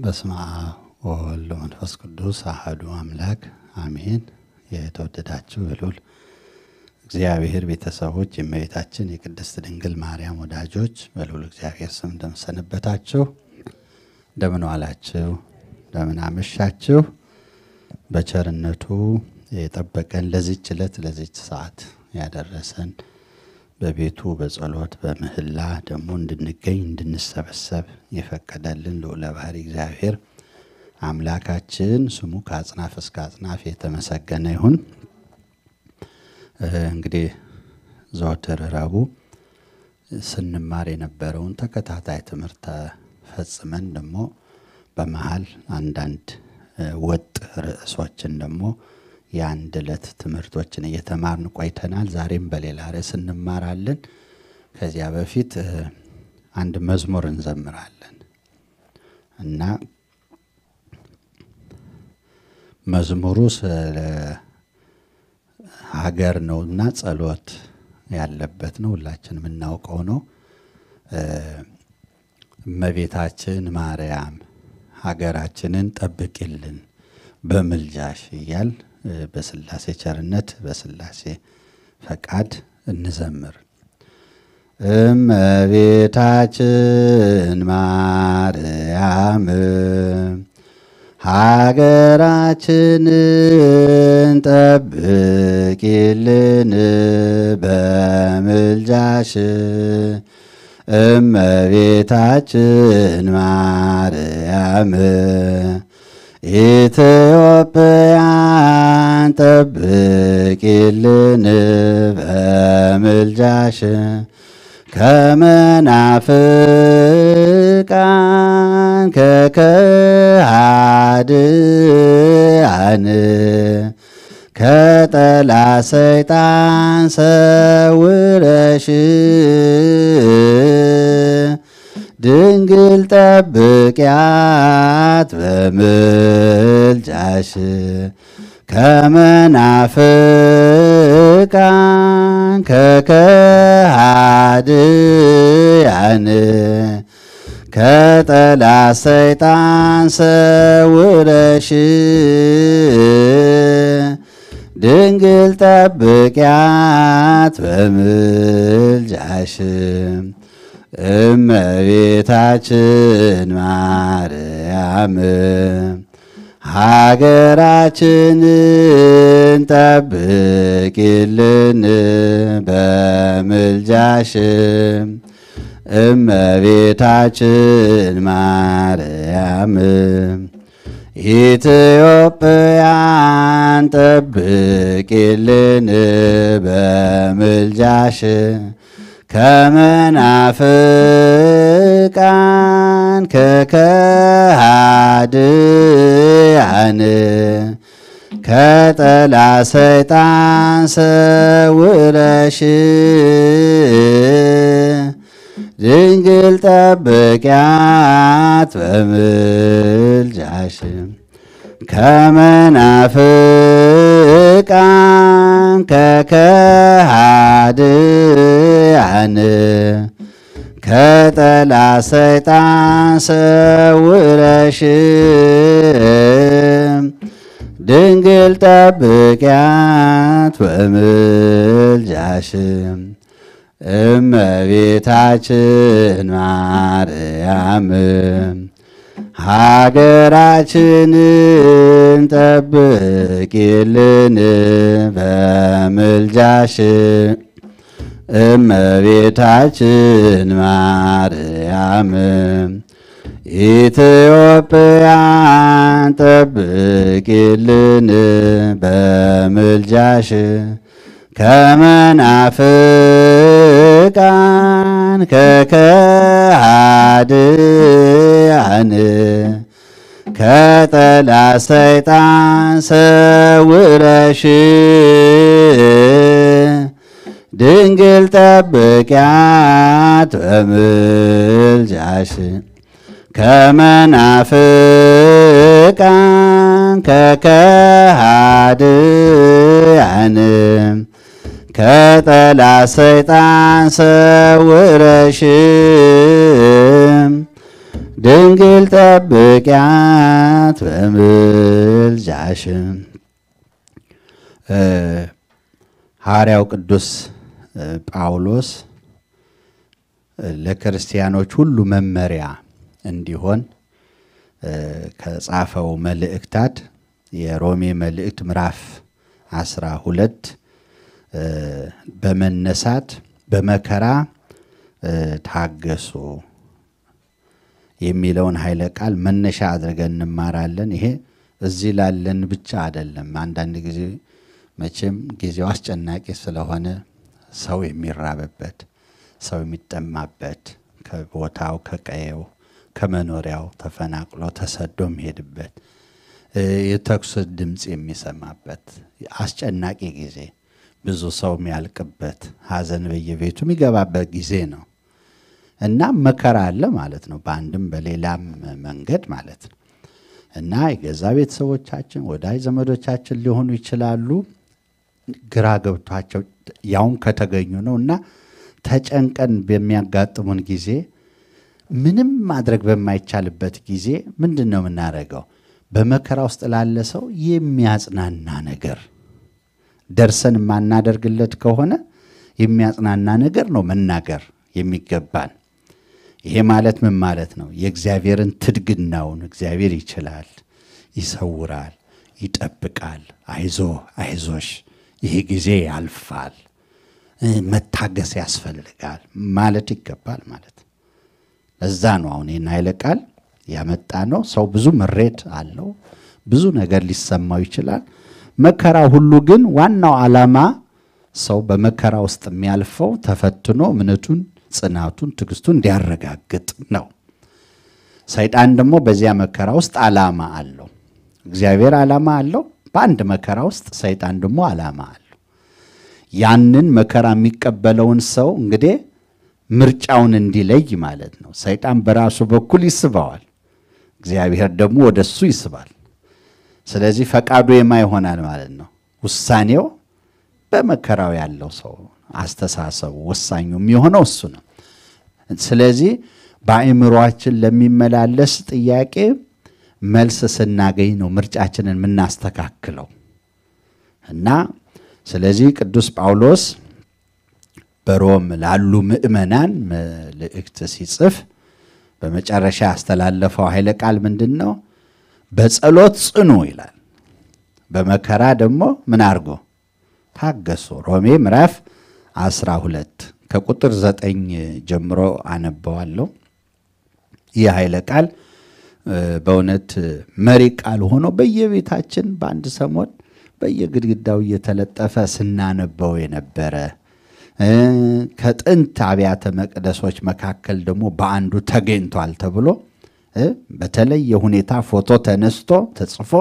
በስመ አብ ወወልድ ወመንፈስ ቅዱስ አሐዱ አምላክ አሜን። የተወደዳችሁ የልዑል እግዚአብሔር ቤተሰቦች፣ የእመቤታችን የቅድስት ድንግል ማርያም ወዳጆች በልዑል እግዚአብሔር ስም እንደምሰነበታችሁ፣ እንደምን ዋላችሁ፣ እንደምን አመሻችሁ። በቸርነቱ የጠበቀን ለዚች ዕለት ለዚች ሰዓት ያደረሰን በቤቱ በጸሎት በምህላ ደግሞ እንድንገኝ እንድንሰበሰብ የፈቀደልን ልዑለ ባሕሪ እግዚአብሔር አምላካችን ስሙ ከአጽናፍ እስከ አጽናፍ የተመሰገነ ይሁን። እንግዲህ ዘወትር ረቡዕ ስንማር የነበረውን ተከታታይ ትምህርት ፈጽመን ደግሞ በመሀል አንዳንድ ወጥ ርዕሶችን ደግሞ የአንድ ዕለት ትምህርቶችን እየተማርን ቆይተናል። ዛሬም በሌላ ርዕስ እንማራለን። ከዚያ በፊት አንድ መዝሙር እንዘምራለን እና መዝሙሩ ስለ ሀገር ነው እና ጸሎት ያለበት ነው። ሁላችን የምናውቀው ነው። እመቤታችን ማርያም ሀገራችንን ጠብቂልን በምልጃሽ እያል በስላሴ ቸርነት በስላሴ ፈቃድ እንዘምር። እመቤታችን ማርያም ሀገራችንን ጠብቂልን በምልጃሽ እመቤታችን ማርያም ኢትዮጵያን ጠብቂልን በምልጃሽ ከመናፍቃን ከከሃድያን ከጠላት ሰይጣን ሰውረሽ ድንግል ጠብቂያት በምልጃሽ ከመናፍቃን ከከሃድያን ከጠላት ሰይጣን ሰውረሽ ድንግል ጠብቂያት በምልጃሽ እመቤታችን ማርያም ሀገራችንን ጠብቂልን በምልጃሽ እመቤታችን ማርያም ኢትዮጵያን ጠብቂልን በምልጃሽ ከመናፍቃን ከከሃድያን ከጠላት ሰይጣን ሰውረሽ ድንግል ጠብቂያት በምልጃሽ ከመናፍቃን ከከሃድያን ከጠላት ሰይጣን ሰውረሽ ድንግል ጠብቂያት በምልጃሽ። እመቤታችን ማርያም ሀገራችንን ጠብቂልን በምልጃሽ እመቤታችን ማርያም ኢትዮጵያን ጠብቂልን በምልጃሽ ከመናፍቃን ከከሃድያን ከጠላት ሰይጣን ሰውረሽ ድንግል ጠብቂያት በምልጃሽ። ከመናፍቃን ከከሃድያን ከጠላት ሰይጣን ሰውረሽ ድንግል ጠብቂያት በምልጃሽም። ሐዋርያው ቅዱስ ጳውሎስ ለክርስቲያኖች ሁሉ መመሪያ እንዲሆን ከጻፈው መልእክታት የሮሜ መልእክት ምዕራፍ አስራ ሁለት በመነሳት በመከራ ታገሱ የሚለውን ኃይለ ቃል መነሻ አድርገን እንማራለን። ይሄ እዚህ ላለን ብቻ አይደለም። አንዳንድ ጊዜ መቼም ጊዜው አስጨናቂ ስለሆነ ሰው የሚራብበት፣ ሰው የሚጠማበት፣ ከቦታው ከቀየው ከመኖሪያው ተፈናቅሎ ተሰዶ የሚሄድበት፣ የተኩስ ድምፅ የሚሰማበት አስጨናቂ ጊዜ፣ ብዙ ሰው የሚያልቅበት፣ ሐዘን በየቤቱ የሚገባበት ጊዜ ነው እና መከራ አለ ማለት ነው። በአንድም በሌላም መንገድ ማለት ነው እና የገዛ ቤተሰቦቻችን ወዳጅ ዘመዶቻችን ሊሆኑ ይችላሉ። ግራ ገብቷቸው ያውም ከተገኙ ነው እና ተጨንቀን በሚያጋጥሙን ጊዜ ምንም ማድረግ በማይቻልበት ጊዜ ምንድን ነው የምናደርገው? በመከራ ውስጥ ላለ ሰው የሚያጽናና ነገር ደርሰን የማናደርግለት ከሆነ የሚያጽናና ነገር ነው መናገር የሚገባን። ይሄ ማለት ምን ማለት ነው? የእግዚአብሔርን ትድግናውን እግዚአብሔር ይችላል፣ ይሰውራል፣ ይጠብቃል። አይዞ አይዞሽ፣ ይሄ ጊዜ ያልፋል፣ መታገስ ያስፈልጋል ማለት ይገባል ማለት ነው። ለዛ ነው አሁን ይህን ኃይለ ቃል ያመጣ ነው። ሰው ብዙ ምሬት አለው፣ ብዙ ነገር ሊሰማው ይችላል። መከራ ሁሉ ግን ዋናው ዓላማ ሰው በመከራ ውስጥ የሚያልፈው ተፈትኖ እምነቱን ጽናቱን ትዕግስቱን እንዲያረጋግጥ ነው። ሰይጣን ደግሞ በዚያ መከራ ውስጥ ዓላማ አለው። እግዚአብሔር ዓላማ አለው። በአንድ መከራ ውስጥ ሰይጣን ደግሞ ዓላማ አለው። ያንን መከራ የሚቀበለውን ሰው እንግዲህ ምርጫውን እንዲለይ ማለት ነው። ሰይጣን በራሱ በኩል ይስበዋል፣ እግዚአብሔር ደግሞ ወደ እሱ ይስባል። ስለዚህ ፈቃዱ የማ ይሆናል ማለት ነው። ውሳኔው በመከራው ያለው ሰው አስተሳሰቡ ወሳኙ የሚሆነው እሱ ነው። ስለዚህ በአእምሯችን ለሚመላለስ ጥያቄ መልስ ስናገኝ ነው ምርጫችንን የምናስተካክለው እና ስለዚህ ቅዱስ ጳውሎስ በሮም ላሉ ምዕመናን መልእክት ሲጽፍ በመጨረሻ ያስተላለፈው ኃይለ ቃል ምንድን ነው? በጸሎት ጽኑ ይላል። በመከራ ደግሞ ምን አድርጎ ታገሱ። ሮሜ ምዕራፍ አስራ ሁለት ከቁጥር ዘጠኝ ጀምሮ አነበዋለሁ። ይህ ኃይለ ቃል በእውነት መሪ ቃል ሆኖ በየቤታችን በአንድ ሰሞን በየግድግዳው እየተለጠፈ ስናነበው የነበረ ከጥንት አብያተ መቅደሶች መካከል ደግሞ በአንዱ ተገኝቷል ተብሎ በተለየ ሁኔታ ፎቶ ተነስቶ ተጽፎ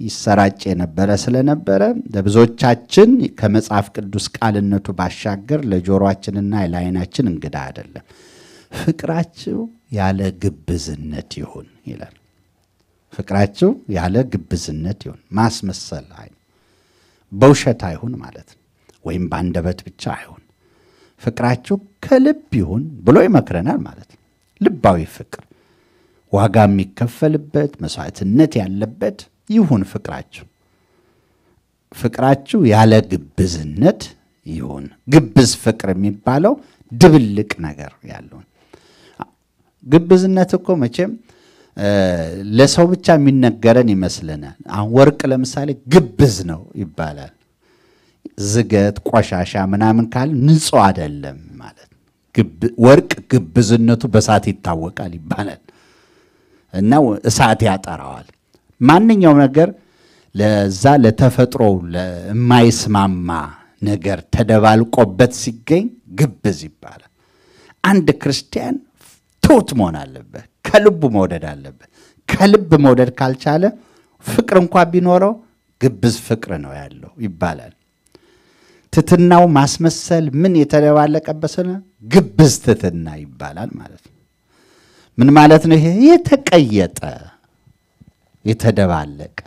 ይሰራጭ የነበረ ስለነበረ ለብዙዎቻችን ከመጽሐፍ ቅዱስ ቃልነቱ ባሻገር ለጆሮአችንና ለዓይናችን እንግዳ አይደለም። ፍቅራችሁ ያለ ግብዝነት ይሁን ይላል። ፍቅራችሁ ያለ ግብዝነት ይሁን፣ ማስመሰል አይሁን፣ በውሸት አይሁን ማለት ነው። ወይም በአንደበት ብቻ አይሁን፣ ፍቅራችሁ ከልብ ይሁን ብሎ ይመክረናል ማለት ነው። ልባዊ ፍቅር ዋጋ የሚከፈልበት መስዋዕትነት ያለበት ይሁን ፍቅራችሁ። ፍቅራችሁ ያለ ግብዝነት ይሁን። ግብዝ ፍቅር የሚባለው ድብልቅ ነገር ያለውን ግብዝነት እኮ መቼም ለሰው ብቻ የሚነገረን ይመስለናል። አሁን ወርቅ ለምሳሌ ግብዝ ነው ይባላል። ዝገት፣ ቆሻሻ ምናምን ካል ንጹሕ አይደለም ማለት ወርቅ ግብዝነቱ በእሳት ይታወቃል ይባላል እና እሳት ያጠራዋል። ማንኛውም ነገር ለዛ ለተፈጥሮው ለማይስማማ ነገር ተደባልቆበት ሲገኝ ግብዝ ይባላል። አንድ ክርስቲያን ትሑት መሆን አለበት። ከልቡ መውደድ አለበት። ከልብ መውደድ ካልቻለ ፍቅር እንኳ ቢኖረው ግብዝ ፍቅር ነው ያለው ይባላል። ትትናው ማስመሰል ምን የተደባለቀበት ግብዝ ትትና ይባላል ማለት ነው። ምን ማለት ነው? ይሄ የተቀየጠ የተደባለቀ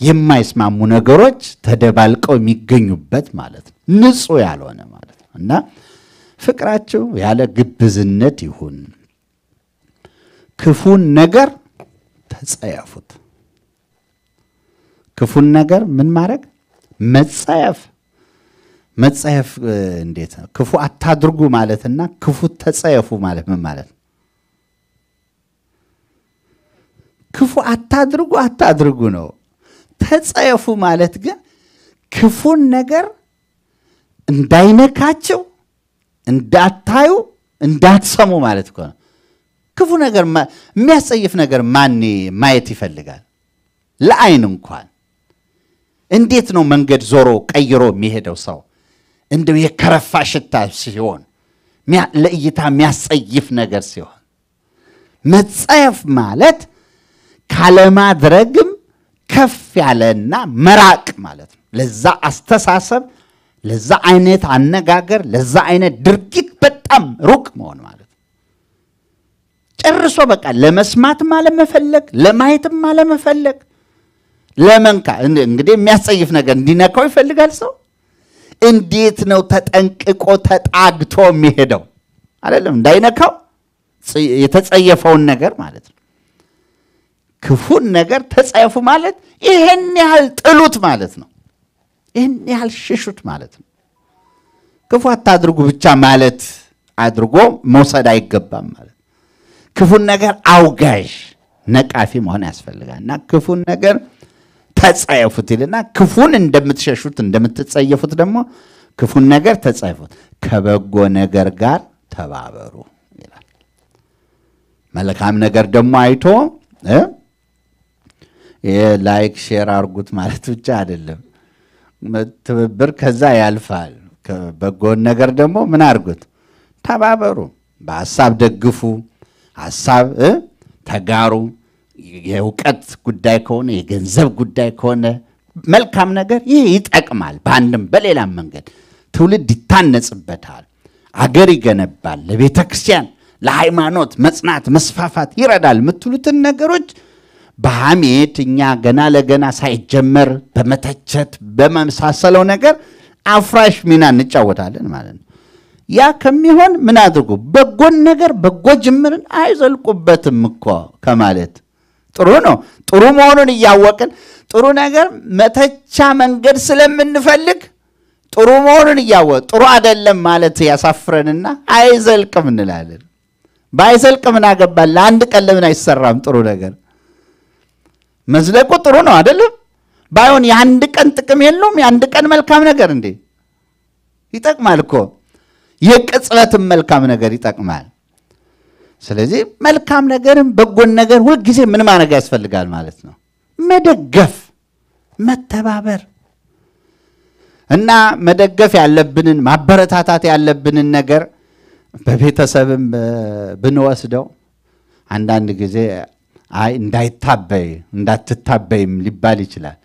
የማይስማሙ ነገሮች ተደባልቀው የሚገኙበት ማለት ነው። ንጹሕ ያልሆነ ማለት ነው እና ፍቅራችሁ ያለ ግብዝነት ይሁን ክፉን ነገር ተጸየፉት። ክፉን ነገር ምን ማድረግ መጸየፍ መጸየፍ እንዴት ነው? ክፉ አታድርጉ ማለትና ክፉ ተጸየፉ ማለት ምን ማለት ነው? ክፉ አታድርጉ አታድርጉ ነው። ተጸየፉ ማለት ግን ክፉን ነገር እንዳይነካቸው እንዳታዩ እንዳትሰሙ ማለት እኮ ነው። ክፉ ነገር የሚያስጸይፍ ነገር ማን ማየት ይፈልጋል? ለአይን እንኳን እንዴት ነው መንገድ ዞሮ ቀይሮ የሚሄደው ሰው እንደው የከረፋ ሽታ ሲሆን ለእይታ የሚያስጸይፍ ነገር ሲሆን መጸየፍ ማለት ካለማድረግም ከፍ ያለና መራቅ ማለት ነው። ለዛ አስተሳሰብ፣ ለዛ አይነት አነጋገር፣ ለዛ አይነት ድርጊት በጣም ሩቅ መሆን ማለት ነው። ጨርሶ በቃ ለመስማትም አለመፈለግ፣ ለማየትም አለመፈለግ፣ ለመንካ እንግዲህ የሚያስጸይፍ ነገር እንዲነካው ይፈልጋል ሰው። እንዴት ነው ተጠንቅቆ ተጣግቶ የሚሄደው? አይደለም እንዳይነካው የተጸየፈውን ነገር ማለት ነው። ክፉን ነገር ተጸየፉ ማለት ይህን ያህል ጥሉት ማለት ነው። ይህን ያህል ሽሹት ማለት ነው። ክፉ አታድርጉ ብቻ ማለት አድርጎ መውሰድ አይገባም ማለት ክፉን ነገር አውጋዥ ነቃፊ መሆን ያስፈልጋል እና ክፉን ነገር ተጸየፉት ይልና ክፉን እንደምትሸሹት እንደምትጸየፉት ደግሞ ክፉን ነገር ተጸየፉት፣ ከበጎ ነገር ጋር ተባበሩ ይላል። መልካም ነገር ደግሞ አይቶ like share አርጉት ማለት ብቻ አይደለም። ትብብር ከዛ ያልፋል። በጎን ነገር ደግሞ ምን አርጉት? ተባበሩ፣ በሀሳብ ደግፉ፣ ሀሳብ ተጋሩ። የእውቀት ጉዳይ ከሆነ የገንዘብ ጉዳይ ከሆነ መልካም ነገር ይህ ይጠቅማል። በአንድም በሌላም መንገድ ትውልድ ይታነጽበታል፣ አገር ይገነባል፣ ለቤተ ክርስቲያን ለሃይማኖት መጽናት መስፋፋት ይረዳል የምትሉትን ነገሮች በሐሜት እኛ ገና ለገና ሳይጀመር በመተቸት በመሳሰለው ነገር አፍራሽ ሚና እንጫወታለን ማለት ነው። ያ ከሚሆን ምን አድርጉ? በጎን ነገር በጎ ጅምርን አይዘልቁበትም እኮ ከማለት ጥሩ ነው። ጥሩ መሆኑን እያወቅን ጥሩ ነገር መተቻ መንገድ ስለምንፈልግ ጥሩ መሆኑን እያወቅ ጥሩ አይደለም ማለት ያሳፍረንና አይዘልቅም እንላለን። ባይዘልቅ ምን አገባን? ለአንድ ቀን ለምን አይሰራም ጥሩ ነገር? መዝለቁ ጥሩ ነው አይደለም? ባይሆን የአንድ ቀን ጥቅም የለውም? የአንድ ቀን መልካም ነገር እንዴ ይጠቅማል እኮ የቅጽበትም መልካም ነገር ይጠቅማል። ስለዚህ መልካም ነገርም በጎን ነገር ሁልጊዜ ምን ማድረግ ያስፈልጋል ማለት ነው? መደገፍ፣ መተባበር እና መደገፍ ያለብንን ማበረታታት ያለብንን ነገር በቤተሰብም ብንወስደው አንዳንድ ጊዜ አይ እንዳይታበይ እንዳትታበይም ሊባል ይችላል።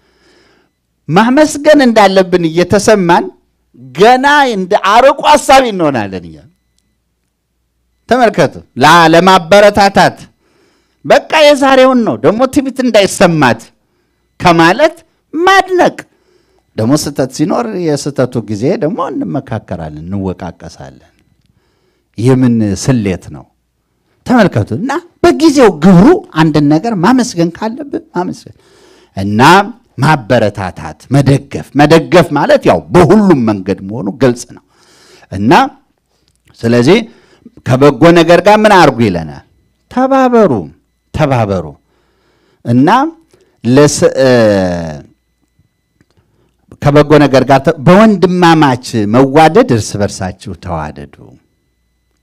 ማመስገን እንዳለብን እየተሰማን ገና እንደ አርቆ ሀሳቢ እንሆናለን። እኛ ተመልከቱ፣ ለማበረታታት በቃ የዛሬውን ነው ደግሞ ትቢት እንዳይሰማት ከማለት ማድነቅ ደግሞ ስህተት ሲኖር የስህተቱ ጊዜ ደግሞ እንመካከራለን፣ እንወቃቀሳለን። የምን ስሌት ነው? ተመልከቱ እና በጊዜው ግብሩ አንድን ነገር ማመስገን ካለብን ማመስገን እና ማበረታታት፣ መደገፍ መደገፍ ማለት ያው በሁሉም መንገድ መሆኑ ግልጽ ነው እና ስለዚህ ከበጎ ነገር ጋር ምን አድርጉ ይለናል? ተባበሩ ተባበሩ እና ከበጎ ነገር ጋር በወንድማማች መዋደድ እርስ በርሳችሁ ተዋደዱ።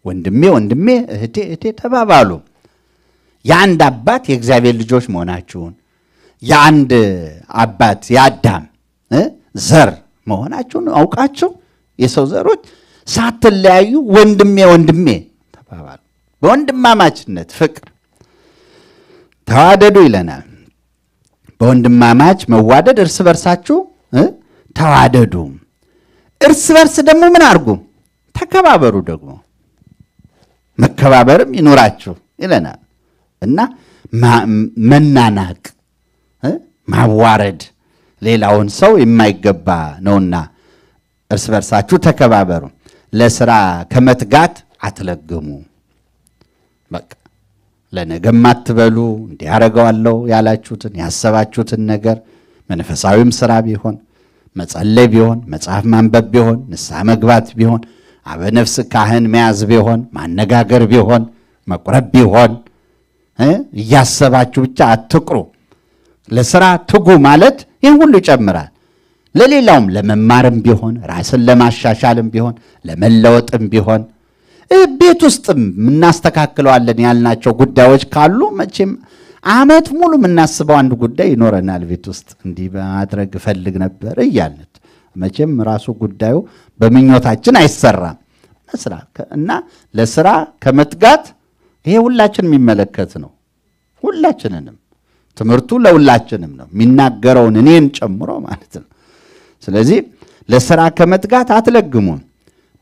ወንድሜ ወንድሜ እህቴ እህቴ ተባባሉ። የአንድ አባት የእግዚአብሔር ልጆች መሆናችሁን የአንድ አባት የአዳም ዘር መሆናችሁን አውቃችሁ የሰው ዘሮች ሳትለያዩ ወንድሜ ወንድሜ ተባባሉ። በወንድማማችነት ፍቅር ተዋደዱ ይለናል። በወንድማማች መዋደድ እርስ በርሳችሁ ተዋደዱ። እርስ በርስ ደግሞ ምን አድርጉ? ተከባበሩ ደግሞ መከባበርም ይኑራችሁ ይለናል እና መናናቅ፣ ማዋረድ ሌላውን ሰው የማይገባ ነውና እርስ በርሳችሁ ተከባበሩ። ለስራ ከመትጋት አትለግሙ። በቃ ለነገም አትበሉ። እንዲህ ያላችሁትን ያሰባችሁትን ነገር መንፈሳዊም ስራ ቢሆን መጸለይ ቢሆን መጽሐፍ ማንበብ ቢሆን ንስሐ መግባት ቢሆን አበነፍስ ካህን መያዝ ቢሆን ማነጋገር ቢሆን መቁረብ ቢሆን እያሰባችሁ ብቻ አትቅሩ። ለስራ ትጉ ማለት ይህን ሁሉ ይጨምራል። ለሌላውም ለመማርም ቢሆን ራስን ለማሻሻልም ቢሆን ለመለወጥም ቢሆን ቤት ውስጥም እናስተካክለዋለን ያልናቸው ጉዳዮች ካሉ መቼም ዓመት ሙሉ የምናስበው አንድ ጉዳይ ይኖረናል። ቤት ውስጥ እንዲህ በማድረግ እፈልግ ነበር እያልን መቼም ራሱ ጉዳዩ በምኞታችን አይሰራም። እና ለስራ ከመትጋት ይሄ ሁላችን የሚመለከት ነው። ሁላችንንም ትምህርቱ ለሁላችንም ነው የሚናገረውን እኔን ጨምሮ ማለት ነው። ስለዚህ ለስራ ከመትጋት አትለግሙም፣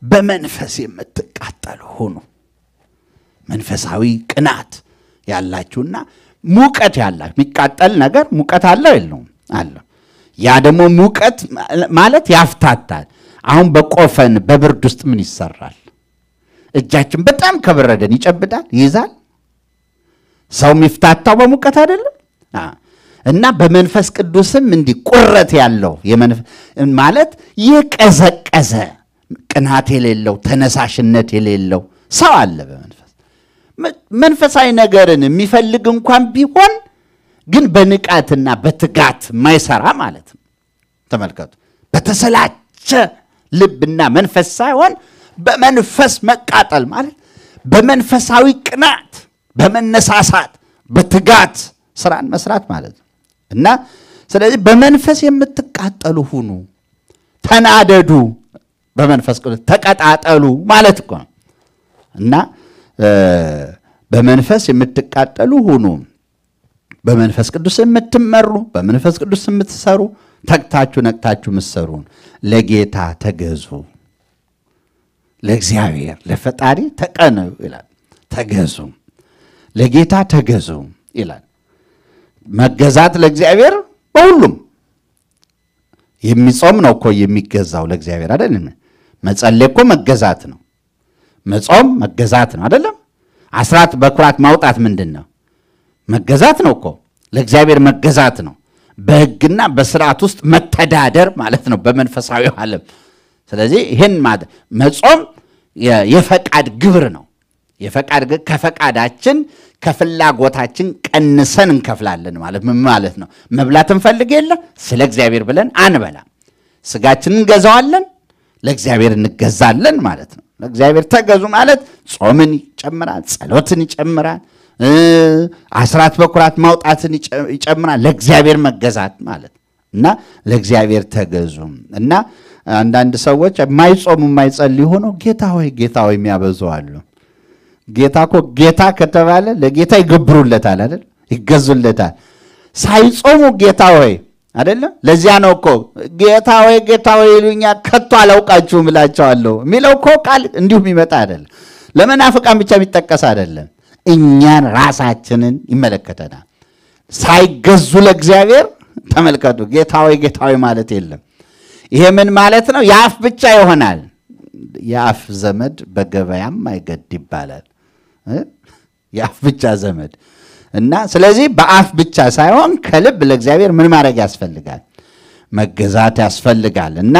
በመንፈስ የምትቃጠሉ ሁኑ። መንፈሳዊ ቅናት ያላችሁና ሙቀት ያላችሁ የሚቃጠል ነገር ሙቀት አለው የለውም? አለው። ያ ደግሞ ሙቀት ማለት ያፍታታል። አሁን በቆፈን በብርድ ውስጥ ምን ይሰራል? እጃችን በጣም ከበረደን ይጨብዳል፣ ይይዛል። ሰው የሚፍታታው በሙቀት አይደለም እና በመንፈስ ቅዱስም እንዲህ ቁረት ያለው ማለት የቀዘቀዘ ቅናት የሌለው ተነሳሽነት የሌለው ሰው አለ በመንፈስ መንፈሳዊ ነገርን የሚፈልግ እንኳን ቢሆን ግን በንቃትና በትጋት የማይሰራ ማለት ነው። ተመልከቱ። በተሰላቸ ልብና መንፈስ ሳይሆን በመንፈስ መቃጠል ማለት በመንፈሳዊ ቅናት፣ በመነሳሳት፣ በትጋት ስራን መስራት ማለት ነው። እና ስለዚህ በመንፈስ የምትቃጠሉ ሁኑ፣ ተናደዱ፣ በመንፈስ ቅዱስ ተቀጣጠሉ ማለት እኮ ነው። እና በመንፈስ የምትቃጠሉ ሁኑ። በመንፈስ ቅዱስ የምትመሩ በመንፈስ ቅዱስ የምትሰሩ ተግታችሁ ነቅታችሁ የምትሰሩ ለጌታ ተገዙ፣ ለእግዚአብሔር ለፈጣሪ ተቀነዩ ይላል። ተገዙ፣ ለጌታ ተገዙ ይላል። መገዛት ለእግዚአብሔር በሁሉም የሚጾም ነው እኮ የሚገዛው ለእግዚአብሔር አይደለም። መጸለይ እኮ መገዛት ነው። መጾም መገዛት ነው አይደለም። አስራት በኩራት ማውጣት ምንድን ነው? መገዛት ነው እኮ ለእግዚአብሔር መገዛት ነው። በሕግና በስርዓት ውስጥ መተዳደር ማለት ነው በመንፈሳዊ ዓለም። ስለዚህ ይህን መጾም የፈቃድ ግብር ነው። የፈቃድ ከፈቃዳችን ከፍላጎታችን ቀንሰን እንከፍላለን ማለት ምን ማለት ነው? መብላት እንፈልግ የለ ስለ እግዚአብሔር ብለን አንበላም። ስጋችንን እንገዛዋለን፣ ለእግዚአብሔር እንገዛለን ማለት ነው። ለእግዚአብሔር ተገዙ ማለት ጾምን ይጨምራል፣ ጸሎትን ይጨምራል፣ አስራት በኩራት ማውጣትን ይጨምራል። ለእግዚአብሔር መገዛት ማለት እና ለእግዚአብሔር ተገዙ እና አንዳንድ ሰዎች የማይጾሙ የማይጸልዩ ሆነው ጌታ ሆይ ጌታ ሆይ የሚያበዙ አሉ። ጌታ እኮ ጌታ ከተባለ ለጌታ ይገብሩለታል አይደል? ይገዙለታል። ሳይጾሙ ጌታ ሆይ አይደለም። ለዚያ ነው እኮ ጌታ ሆይ ጌታ ሆይ ይሉኛል ከቶ አላውቃችሁም እላቸዋለሁ የሚለው እኮ ቃል እንዲሁ የሚመጣ አይደለም። ለመናፍቃን ብቻ የሚጠቀስ አይደለም። እኛን ራሳችንን ይመለከተናል። ሳይገዙ ለእግዚአብሔር ተመልከቱ። ጌታ ሆይ ጌታ ሆይ ማለት የለም። ይሄ ምን ማለት ነው? የአፍ ብቻ ይሆናል። የአፍ ዘመድ በገበያም አይገድ ይባላል። የአፍ ብቻ ዘመድ እና ስለዚህ በአፍ ብቻ ሳይሆን ከልብ ለእግዚአብሔር ምን ማድረግ ያስፈልጋል? መገዛት ያስፈልጋል። እና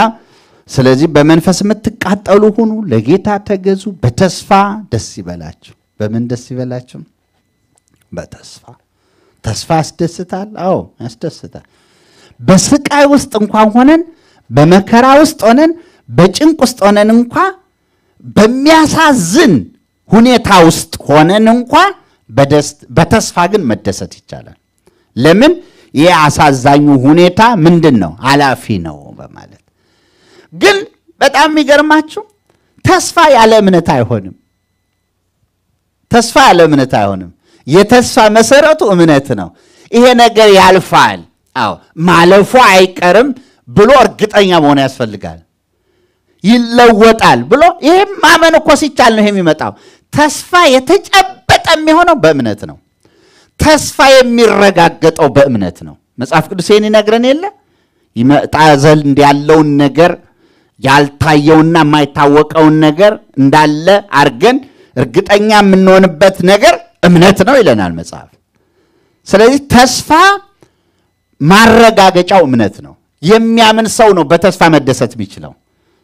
ስለዚህ በመንፈስ የምትቃጠሉ ሁኑ፣ ለጌታ ተገዙ፣ በተስፋ ደስ ይበላችሁ። በምን ደስ ይበላችሁ? በተስፋ ተስፋ ያስደስታል። አዎ ያስደስታል። በስቃይ ውስጥ እንኳን ሆነን በመከራ ውስጥ ሆነን በጭንቅ ውስጥ ሆነን እንኳ በሚያሳዝን ሁኔታ ውስጥ ሆነን እንኳ በተስፋ ግን መደሰት ይቻላል። ለምን? ይህ አሳዛኙ ሁኔታ ምንድን ነው? አላፊ ነው በማለት ግን በጣም የሚገርማችሁ ተስፋ ያለ እምነት አይሆንም። ተስፋ ያለ እምነት አይሆንም። የተስፋ መሰረቱ እምነት ነው። ይሄ ነገር ያልፋል፣ አዎ ማለፉ አይቀርም ብሎ እርግጠኛ መሆን ያስፈልጋል። ይለወጣል ብሎ ይህም ማመን እኮ ሲቻል ነው የሚመጣው። ተስፋ የተጨበጠ የሚሆነው በእምነት ነው። ተስፋ የሚረጋገጠው በእምነት ነው። መጽሐፍ ቅዱስ ይህን ይነግረን የለ ይመጣ ዘንድ ያለውን ነገር ያልታየውና የማይታወቀውን ነገር እንዳለ አድርገን እርግጠኛ የምንሆንበት ነገር እምነት ነው ይለናል መጽሐፍ። ስለዚህ ተስፋ ማረጋገጫው እምነት ነው። የሚያምን ሰው ነው በተስፋ መደሰት የሚችለው።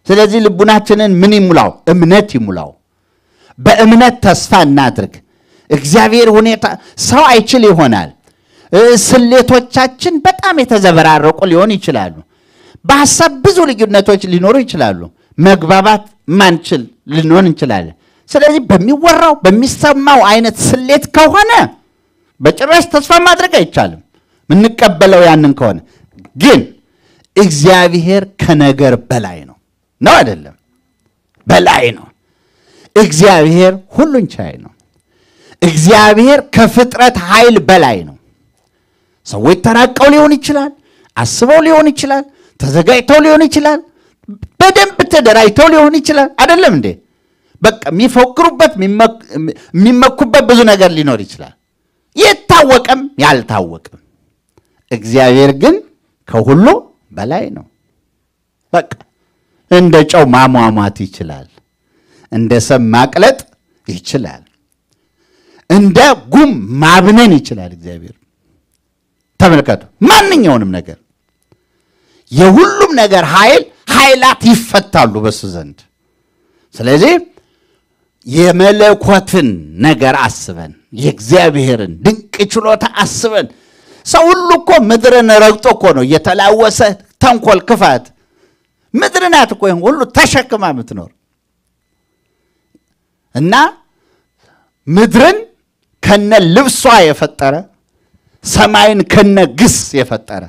ስለዚህ ልቡናችንን ምን ይሙላው? እምነት ይሙላው። በእምነት ተስፋ እናድርግ። እግዚአብሔር ሁኔታ ሰው አይችል ይሆናል። ስሌቶቻችን በጣም የተዘበራረቁ ሊሆን ይችላሉ። በሀሳብ ብዙ ልዩነቶች ሊኖሩ ይችላሉ። መግባባት ማንችል ልንሆን እንችላለን። ስለዚህ በሚወራው በሚሰማው አይነት ስሌት ከሆነ በጭራሽ ተስፋ ማድረግ አይቻልም። የምንቀበለው ያንን ከሆነ ግን እግዚአብሔር ከነገር በላይ ነው ነው አይደለም? በላይ ነው። እግዚአብሔር ሁሉን ቻይ ነው። እግዚአብሔር ከፍጥረት ኃይል በላይ ነው። ሰዎች ተራቀው ሊሆን ይችላል፣ አስበው ሊሆን ይችላል፣ ተዘጋጅተው ሊሆን ይችላል፣ በደንብ ተደራጅተው ሊሆን ይችላል። አይደለም እንዴ? በቃ የሚፎክሩበት የሚመኩበት ብዙ ነገር ሊኖር ይችላል፣ የታወቀም ያልታወቅም። እግዚአብሔር ግን ከሁሉ በላይ ነው። በቃ እንደ ጨው ማሟሟት ይችላል። እንደ ሰም ማቅለጥ ይችላል። እንደ ጉም ማብነን ይችላል። እግዚአብሔር ተመልከቱ፣ ማንኛውንም ነገር የሁሉም ነገር ኃይል ኃይላት ይፈታሉ በሱ ዘንድ። ስለዚህ የመለኮትን ነገር አስበን የእግዚአብሔርን ድንቅ ችሎታ አስበን ሰው ሁሉ እኮ ምድርን ረግጦ እኮ ነው እየተላወሰ ተንኮል፣ ክፋት ምድር ናት እኮ ይህን ሁሉ ተሸክማ የምትኖር እና ምድርን ከነ ልብሷ የፈጠረ ሰማይን ከነ ግስ የፈጠረ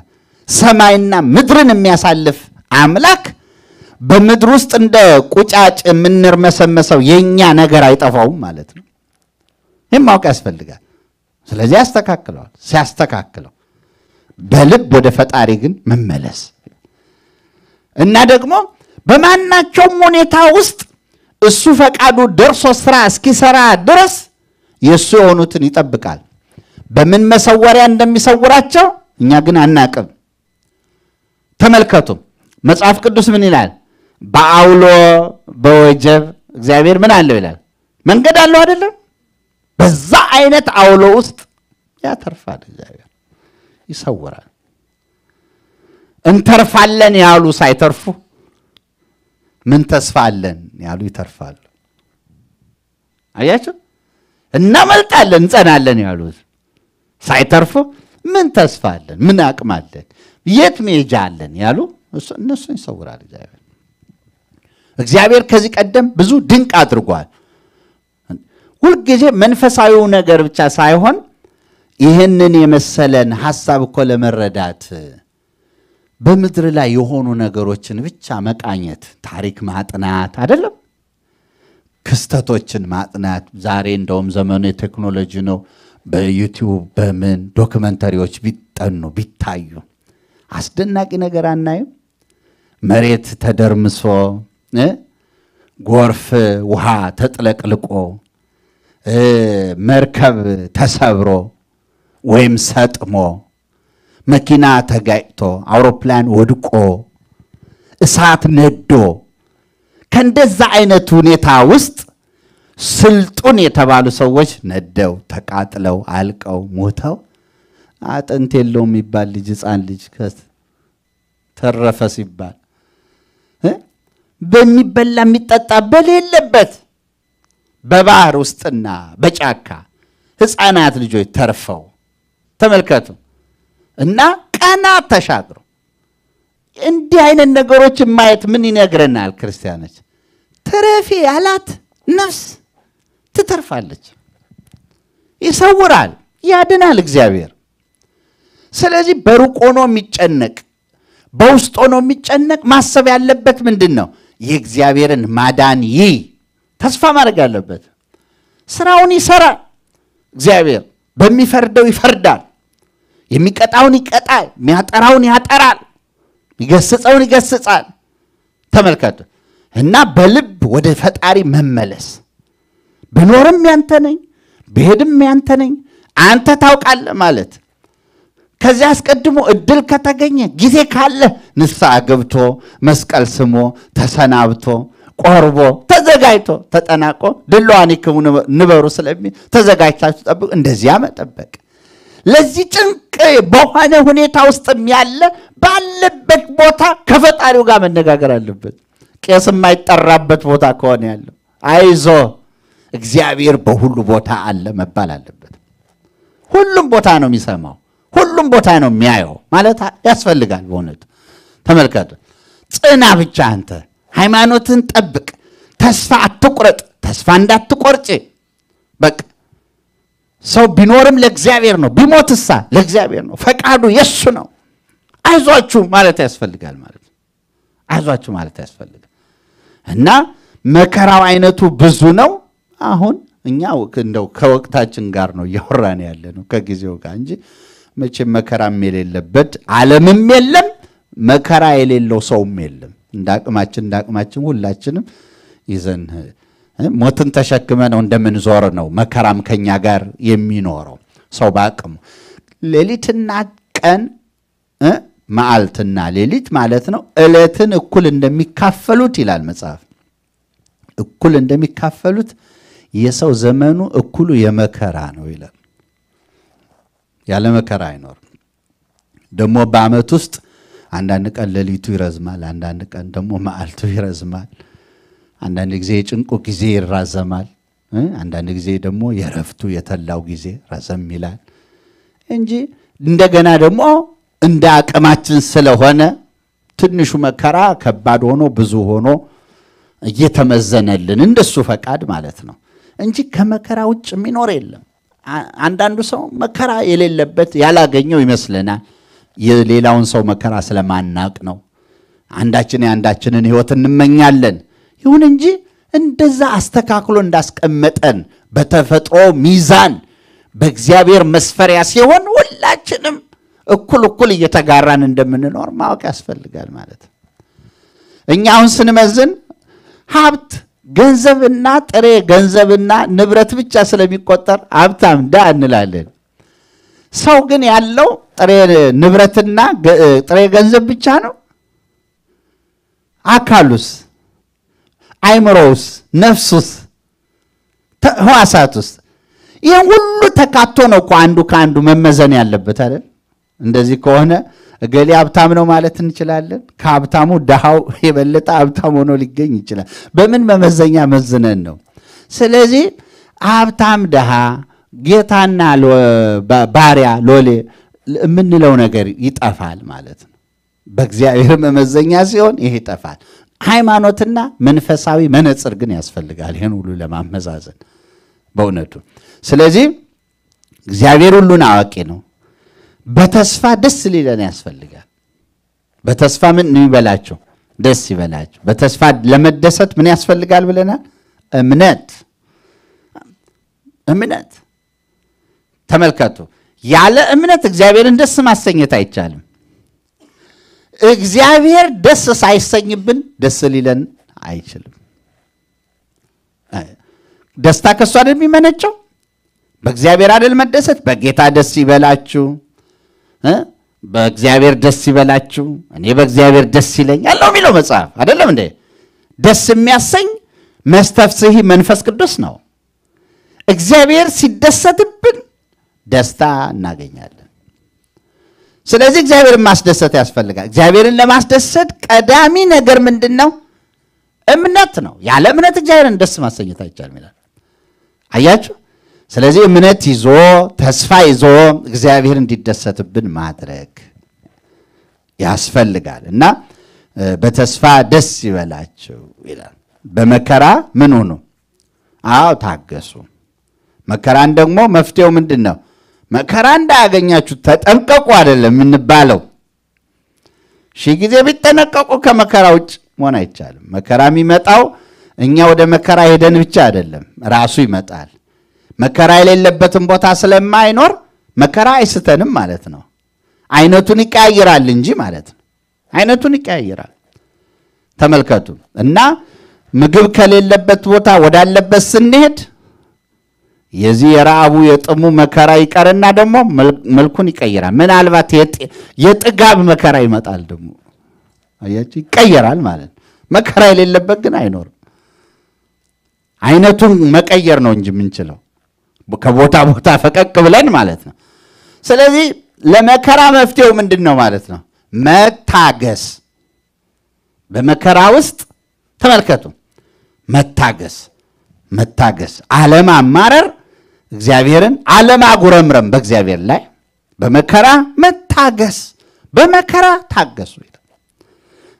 ሰማይና ምድርን የሚያሳልፍ አምላክ በምድር ውስጥ እንደ ቁጫጭ የምንርመሰመሰው የእኛ ነገር አይጠፋውም ማለት ነው። ይህም ማወቅ ያስፈልጋል። ስለዚህ ያስተካክለዋል። ሲያስተካክለው በልብ ወደ ፈጣሪ ግን መመለስ እና ደግሞ በማናቸውም ሁኔታ ውስጥ እሱ ፈቃዱ ደርሶ ስራ እስኪሰራ ድረስ የእሱ የሆኑትን ይጠብቃል። በምን መሰወሪያ እንደሚሰውራቸው እኛ ግን አናቅም። ተመልከቱ፣ መጽሐፍ ቅዱስ ምን ይላል? በአውሎ በወጀብ እግዚአብሔር ምን አለው ይላል? መንገድ አለው አይደለም? በዛ አይነት አውሎ ውስጥ ያተርፋል። እግዚአብሔር ይሰውራል። እንተርፋለን ያሉ ሳይተርፉ ምን ተስፋ አለን ያሉ ይተርፋሉ። አያቸው እናመልጣለን እንጸናለን ያሉት ሳይተርፉ ምን ተስፋ አለን ምን አቅም አለን የት መሄጃ አለን ያሉ እነሱን ይሰውራል እግዚአብሔር። እግዚአብሔር ከዚህ ቀደም ብዙ ድንቅ አድርጓል። ሁልጊዜ መንፈሳዊው ነገር ብቻ ሳይሆን ይህንን የመሰለን ሀሳብ እኮ ለመረዳት በምድር ላይ የሆኑ ነገሮችን ብቻ መቃኘት፣ ታሪክ ማጥናት አይደለም፣ ክስተቶችን ማጥናት። ዛሬ እንደውም ዘመኑ የቴክኖሎጂ ነው። በዩቲዩብ በምን ዶክመንተሪዎች ቢጠኑ ቢታዩ አስደናቂ ነገር አናይም? መሬት ተደርምሶ ጎርፍ ውሃ ተጥለቅልቆ መርከብ ተሰብሮ ወይም ሰጥሞ መኪና ተጋጭቶ አውሮፕላን ወድቆ እሳት ነዶ ከእንደዛ አይነት ሁኔታ ውስጥ ስልጡን የተባሉ ሰዎች ነደው ተቃጥለው አልቀው ሞተው አጥንት የለው የሚባል ልጅ ሕፃን ልጅ ተረፈ ሲባል በሚበላ የሚጠጣ በሌለበት በባህር ውስጥና በጫካ ሕፃናት ልጆች ተርፈው ተመልከቱ። እና ቀናት ተሻግሮ እንዲህ አይነት ነገሮችን ማየት ምን ይነግረናል? ክርስቲያኖች ትረፊ ያላት ነፍስ ትተርፋለች። ይሰውራል፣ ያድናል እግዚአብሔር። ስለዚህ በሩቅ ሆኖ የሚጨነቅ በውስጥ ሆኖ የሚጨነቅ ማሰብ ያለበት ምንድን ነው? የእግዚአብሔርን ማዳን ይህ ተስፋ ማድረግ ያለበት ስራውን ይሰራል። እግዚአብሔር በሚፈርደው ይፈርዳል። የሚቀጣውን ይቀጣል። የሚያጠራውን ያጠራል። የሚገስጸውን ይገስጻል። ተመልከቱ እና በልብ ወደ ፈጣሪ መመለስ ብኖርም ያንተ ነኝ ብሄድም ያንተ ነኝ አንተ ታውቃለህ ማለት ከዚያ አስቀድሞ እድል ከተገኘ ጊዜ ካለ ንስሐ ገብቶ መስቀል ስሞ ተሰናብቶ ቆርቦ ተዘጋጅቶ ተጠናቆ ድለዋን ይክሙ ንበሩ ስለሚ ተዘጋጅታችሁ ጠብቁ። እንደዚያ መጠበቅ ለዚህ ጭንቅ በሆነ ሁኔታ ውስጥም ያለ ባለበት ቦታ ከፈጣሪው ጋር መነጋገር አለበት። ቄስ የማይጠራበት ቦታ ከሆነ ያለው አይዞ እግዚአብሔር በሁሉ ቦታ አለ መባል አለበት። ሁሉም ቦታ ነው የሚሰማው፣ ሁሉም ቦታ ነው የሚያየው ማለት ያስፈልጋል። በእውነቱ ተመልከቱ። ጽና ብቻ አንተ ሃይማኖትን ጠብቅ፣ ተስፋ አትቁረጥ። ተስፋ እንዳትቆርጭ በቃ ሰው ቢኖርም ለእግዚአብሔር ነው፣ ቢሞትሳ ለእግዚአብሔር ነው። ፈቃዱ የሱ ነው። አይዟችሁ ማለት ያስፈልጋል ማለት ነው። አይዟችሁ ማለት ያስፈልጋል እና መከራው አይነቱ ብዙ ነው። አሁን እኛ እንደው ከወቅታችን ጋር ነው እያወራን ያለ ነው ከጊዜው ጋር እንጂ መቼም መከራም የሌለበት ዓለምም የለም መከራ የሌለው ሰውም የለም። እንደ አቅማችን እንደ አቅማችን ሁላችንም ይዘን ሞትን ተሸክመ ነው እንደምንዞር ነው መከራም ከኛ ጋር የሚኖረው ሰው በአቅሙ ሌሊትና ቀን መዓልትና ሌሊት ማለት ነው ዕለትን እኩል እንደሚካፈሉት ይላል መጽሐፍ እኩል እንደሚካፈሉት የሰው ዘመኑ እኩሉ የመከራ ነው ይላል። ያለ መከራ አይኖርም። ደግሞ በዓመት ውስጥ አንዳንድ ቀን ሌሊቱ ይረዝማል፣ አንዳንድ ቀን ደግሞ መዓልቱ ይረዝማል። አንዳንድ ጊዜ የጭንቁ ጊዜ ይራዘማል፣ አንዳንድ ጊዜ ደግሞ የረፍቱ የተላው ጊዜ ረዘም ይላል እንጂ እንደገና ደግሞ እንደ አቅማችን ስለሆነ ትንሹ መከራ ከባድ ሆኖ ብዙ ሆኖ እየተመዘነልን እንደሱ ፈቃድ ማለት ነው እንጂ ከመከራ ውጭ የሚኖር የለም። አንዳንዱ ሰው መከራ የሌለበት ያላገኘው ይመስለናል። የሌላውን ሰው መከራ ስለማናቅ ነው። አንዳችን የአንዳችንን ሕይወት እንመኛለን። ይሁን እንጂ እንደዛ አስተካክሎ እንዳስቀመጠን በተፈጥሮ ሚዛን በእግዚአብሔር መስፈሪያ ሲሆን ሁላችንም እኩል እኩል እየተጋራን እንደምንኖር ማወቅ ያስፈልጋል ማለት እኛ አሁን ስንመዝን ሀብት ገንዘብና ጥሬ ገንዘብና ንብረት ብቻ ስለሚቆጠር ሀብታም ዳ እንላለን። ሰው ግን ያለው ጥሬ ንብረትና ጥሬ ገንዘብ ብቻ ነው። አካሉስ፣ አይምሮውስ፣ ነፍሱስ፣ ህዋሳት ውስጥ ይህን ሁሉ ተካቶ ነው እኮ አንዱ ከአንዱ መመዘን ያለበት አይደል? እንደዚህ ከሆነ እገሌ ሀብታም ነው ማለት እንችላለን። ከሀብታሙ ድሃው የበለጠ ሀብታም ሆኖ ሊገኝ ይችላል። በምን መመዘኛ መዝነን ነው? ስለዚህ ሀብታም ድሃ፣ ጌታና ባሪያ ሎሌ የምንለው ነገር ይጠፋል ማለት ነው። በእግዚአብሔር መመዘኛ ሲሆን ይሄ ይጠፋል። ሃይማኖትና መንፈሳዊ መነጽር ግን ያስፈልጋል ይህን ሁሉ ለማመዛዘን በእውነቱ። ስለዚህ እግዚአብሔር ሁሉን አዋቂ ነው። በተስፋ ደስ ሊለን ያስፈልጋል። በተስፋ ምን ይበላቸው? ደስ ይበላቸው። በተስፋ ለመደሰት ምን ያስፈልጋል ብለናል? እምነት እምነት። ተመልከቱ፣ ያለ እምነት እግዚአብሔርን ደስ ማሰኘት አይቻልም። እግዚአብሔር ደስ ሳይሰኝብን ደስ ሊለን አይችልም። ደስታ ከእሱ አይደል የሚመነጨው? በእግዚአብሔር አይደል መደሰት? በጌታ ደስ ይበላችሁ በእግዚአብሔር ደስ ይበላችሁ፣ እኔ በእግዚአብሔር ደስ ይለኛል ነው የሚለው መጽሐፍ አይደለም እንዴ? ደስ የሚያሰኝ መስተፍስሒ መንፈስ ቅዱስ ነው። እግዚአብሔር ሲደሰትብን ደስታ እናገኛለን። ስለዚህ እግዚአብሔርን ማስደሰት ያስፈልጋል። እግዚአብሔርን ለማስደሰት ቀዳሚ ነገር ምንድን ነው? እምነት ነው። ያለ እምነት እግዚአብሔርን ደስ ማሰኘት አይቻልም ይላል። አያችሁ? ስለዚህ እምነት ይዞ ተስፋ ይዞ እግዚአብሔር እንዲደሰትብን ማድረግ ያስፈልጋል እና በተስፋ ደስ ይበላችሁ ይላል። በመከራ ምን ሁኑ? አዎ ታገሱ። መከራን ደግሞ መፍትሄው ምንድን ነው? መከራ እንዳያገኛችሁ ተጠንቀቁ አይደለም የምንባለው። ሺህ ጊዜ ቢጠነቀቁ ከመከራ ውጭ መሆን አይቻልም። መከራ የሚመጣው እኛ ወደ መከራ ሄደን ብቻ አይደለም፣ ራሱ ይመጣል። መከራ የሌለበትን ቦታ ስለማይኖር መከራ አይስተንም ማለት ነው። አይነቱን ይቀያይራል እንጂ ማለት ነው። አይነቱን ይቀያይራል። ተመልከቱ እና ምግብ ከሌለበት ቦታ ወዳለበት ስንሄድ የዚህ የረሃቡ የጥሙ መከራ ይቀርና ደግሞ መልኩን ይቀይራል። ምናልባት የጥጋብ መከራ ይመጣል ደግሞ አያችሁ፣ ይቀየራል ማለት መከራ የሌለበት ግን አይኖርም። አይነቱን መቀየር ነው እንጂ የምንችለው ከቦታ ቦታ ፈቀቅ ብለን ማለት ነው። ስለዚህ ለመከራ መፍትሄው ምንድን ነው ማለት ነው? መታገስ። በመከራ ውስጥ ተመልከቱ፣ መታገስ መታገስ፣ አለማማረር፣ እግዚአብሔርን አለማጉረምረም በእግዚአብሔር ላይ በመከራ መታገስ፣ በመከራ ታገሱ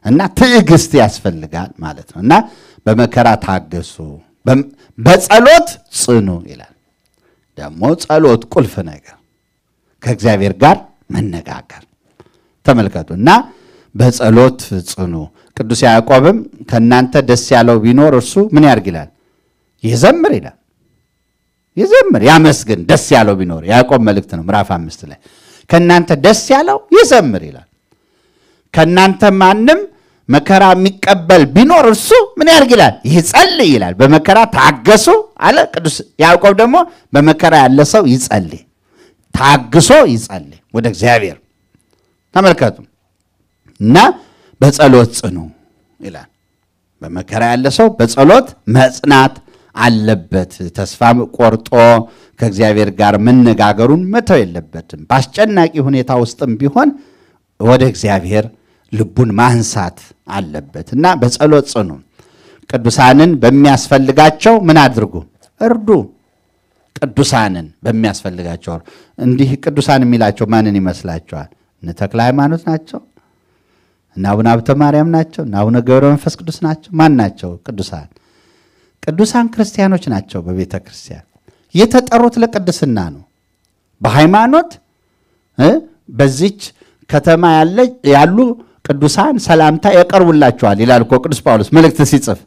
እና ትዕግስት ያስፈልጋል ማለት ነው። እና በመከራ ታገሱ፣ በጸሎት ጽኑ ይላል። ደግሞ ጸሎት ቁልፍ ነገር ከእግዚአብሔር ጋር መነጋገር ተመልከቱ። እና በጸሎት ጽኑ። ቅዱስ ያዕቆብም ከእናንተ ደስ ያለው ቢኖር እርሱ ምን ያርግ ይላል? ይዘምር ይላል። ይዘምር፣ ያመስግን። ደስ ያለው ቢኖር ያዕቆብ መልእክት ነው ምዕራፍ አምስት ላይ ከእናንተ ደስ ያለው ይዘምር ይላል። ከእናንተ ማንም መከራ የሚቀበል ቢኖር እርሱ ምን ያርግ ይላል? ይጸልይ ይላል። በመከራ ታገሱ አለ ቅዱስ ያዕቆብ ደግሞ በመከራ ያለ ሰው ይጸልይ፣ ታግሶ ይጸልይ ወደ እግዚአብሔር። ተመልከቱ እና በጸሎት ጽኑ ይላል። በመከራ ያለ ሰው በጸሎት መጽናት አለበት። ተስፋ ቆርጦ ከእግዚአብሔር ጋር መነጋገሩን መተው የለበትም። በአስጨናቂ ሁኔታ ውስጥም ቢሆን ወደ እግዚአብሔር ልቡን ማንሳት አለበት እና በጸሎት ጽኑ። ቅዱሳንን በሚያስፈልጋቸው ምን አድርጉ? እርዱ። ቅዱሳንን በሚያስፈልጋቸው እንዲህ ቅዱሳን የሚላቸው ማንን ይመስላችኋል? እነ ተክለ ሃይማኖት ናቸው? እነ አቡነ ሀብተ ማርያም ናቸው? እነ አቡነ ገብረ መንፈስ ቅዱስ ናቸው? ማን ናቸው ቅዱሳን? ቅዱሳን ክርስቲያኖች ናቸው። በቤተ ክርስቲያን የተጠሩት ለቅድስና ነው። በሃይማኖት በዚች ከተማ ያሉ ቅዱሳን ሰላምታ ያቀርቡላቸዋል ይላል እኮ ቅዱስ ጳውሎስ መልእክት ሲጽፍ።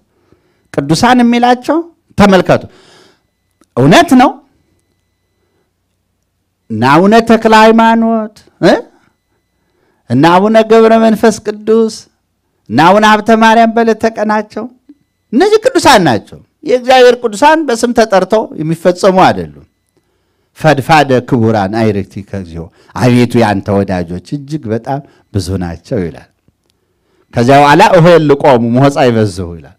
ቅዱሳን የሚላቸው ተመልከቱ፣ እውነት ነው። እነ አቡነ ተክለ ሃይማኖት እነ አቡነ ገብረ መንፈስ ቅዱስ እነ አቡነ ሀብተ ማርያም በዕለተ ቀናቸው እነዚህ ቅዱሳን ናቸው። የእግዚአብሔር ቅዱሳን በስም ተጠርተው የሚፈጸሙ አይደሉም። ፈድፋደ ክቡራን አይርክቲ ከዚሁ አቤቱ የአንተ ወዳጆች እጅግ በጣም ብዙ ናቸው ይላል። ከዚያ በኋላ እሆል ልቆሙ ሞፃ ይበዝሁ ይላል።